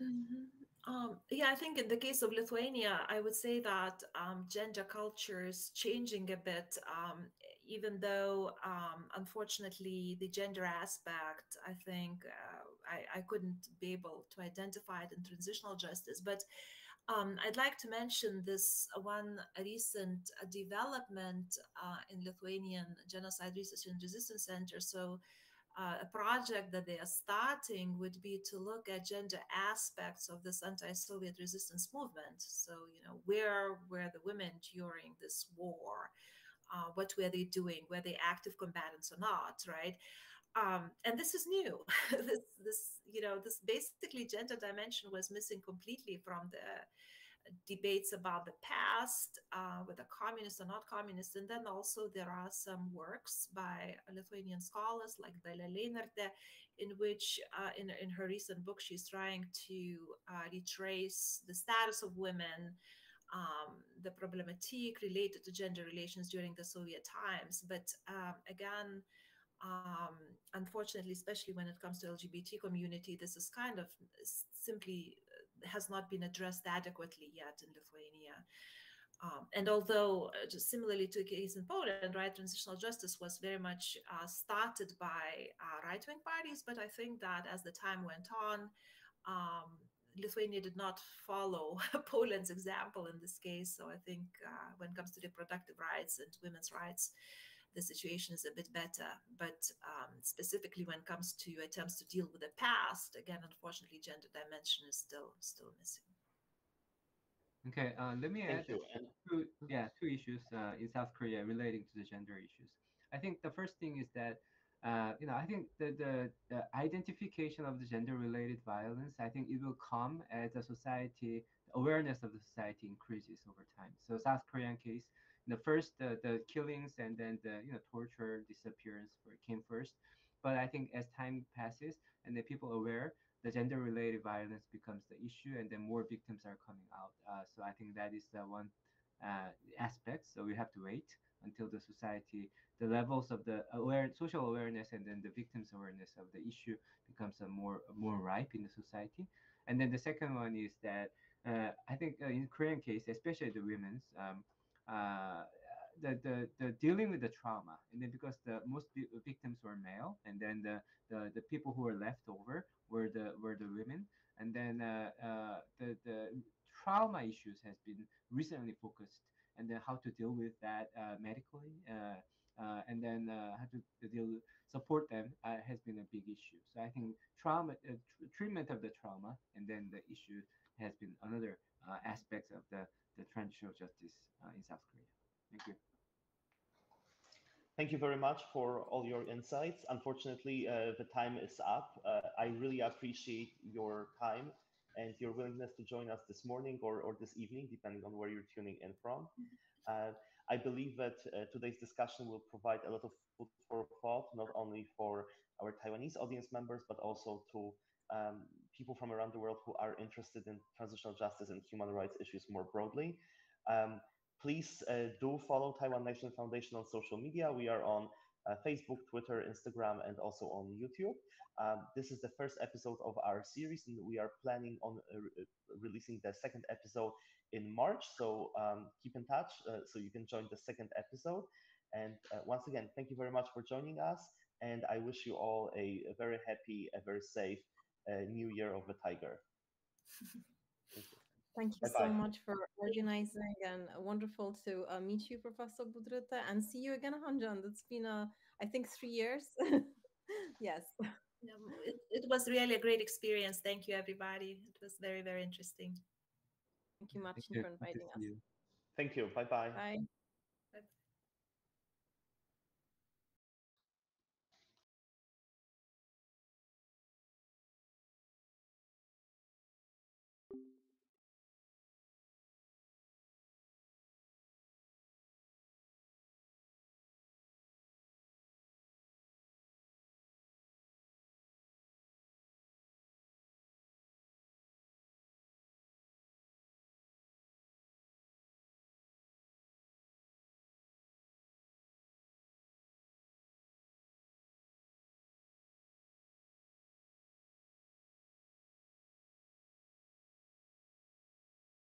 B: Mm-hmm. Um, yeah, I think in the case of Lithuania, I would say that um, gender culture is changing a bit, um, even though um, unfortunately the gender aspect, I think uh, I, I, couldn't be able to identify it in transitional justice. But um, I'd like to mention this one recent development uh, in Lithuanian Genocide Research and Resistance Center. So uh, a project that they are starting would be to look at gender aspects of this anti-Soviet resistance movement. So, you know, where were the women during this war? Uh, what were they doing? Were they active combatants or not? Right? Um, and this is new. this, this, you know, this basically gender dimension was missing completely from the debates about the past, uh, whether communist or not communist. And then also there are some works by Lithuanian scholars like Dalia Leinartė, in which uh, in, in her recent book, she's trying to uh, retrace the status of women, um, the problematique related to gender relations during the Soviet times. But um, again, um, unfortunately, especially when it comes to LGBT community, this is kind of simply has not been addressed adequately yet in Lithuania. Um, and although, uh, similarly to the case in Poland, right, transitional justice was very much uh, started by uh, right wing parties, but I think that as the time went on, um, Lithuania did not follow Poland's example in this case. So I think uh, when it comes to reproductive rights and women's rights, the situation is a bit better. But um, specifically when it comes to attempts to deal with the past, again, unfortunately, gender dimension is still still missing.
A: Okay, uh, let me
C: Thank
A: add
C: you.
A: Two, yeah, two issues uh, in South Korea relating to the gender issues. I think the first thing is that, uh, you know, I think the, the, the identification of the gender-related violence, I think it will come as the society, the awareness of the society increases over time. So South Korean case, the first, the, the killings and then the, you know, torture, disappearance came first. But I think as time passes and the people aware, the gender related violence becomes the issue and then more victims are coming out. Uh, so i think that is the one uh, aspect. So we have to wait until the society the levels of the aware social awareness and then the victims awareness of the issue becomes a more more ripe in the society. And then the second one is that uh, i think uh, in korean case especially the women's um, uh, the, the the dealing with the trauma and then because the most victims were male and then the, the the people who were left over were the were the women and then uh, uh, the the trauma issues has been recently focused and then how to deal with that uh, medically and then how to deal support them has been a big issue. So i think trauma tr- treatment of the trauma and then the issue has been another aspects of the the trend transitional justice in south korea thank you
C: Thank you very much for all your insights. Unfortunately, uh, the time is up. Uh, I really appreciate your time and your willingness to join us this morning or, or this evening, depending on where you're tuning in from. Uh, I believe that uh, today's discussion will provide a lot of food for thought, not only for our Taiwanese audience members, but also to um, people from around the world who are interested in transitional justice and human rights issues more broadly. Um, Please uh, do follow Taiwan NextGen Foundation on social media. We are on uh, Facebook, Twitter, Instagram, and also on YouTube. Um, this is the first episode of our series, and we are planning on uh, re releasing the second episode in March. So um, keep in touch uh, so you can join the second episode. And uh, once again, thank you very much for joining us. And I wish you all a, a very happy, a very safe uh, New Year of the Tiger.
E: Thank you Bye-bye. so much for organizing and wonderful to uh, meet you, Professor Budrytė, and see you again, Hun Joon. It's been, uh, I think, three years. yes.
B: it, it was really a great experience. Thank you, everybody. It was very, very interesting.
E: Thank you much Thank you. for inviting us.
C: Thank you. Bye-bye.
E: Bye.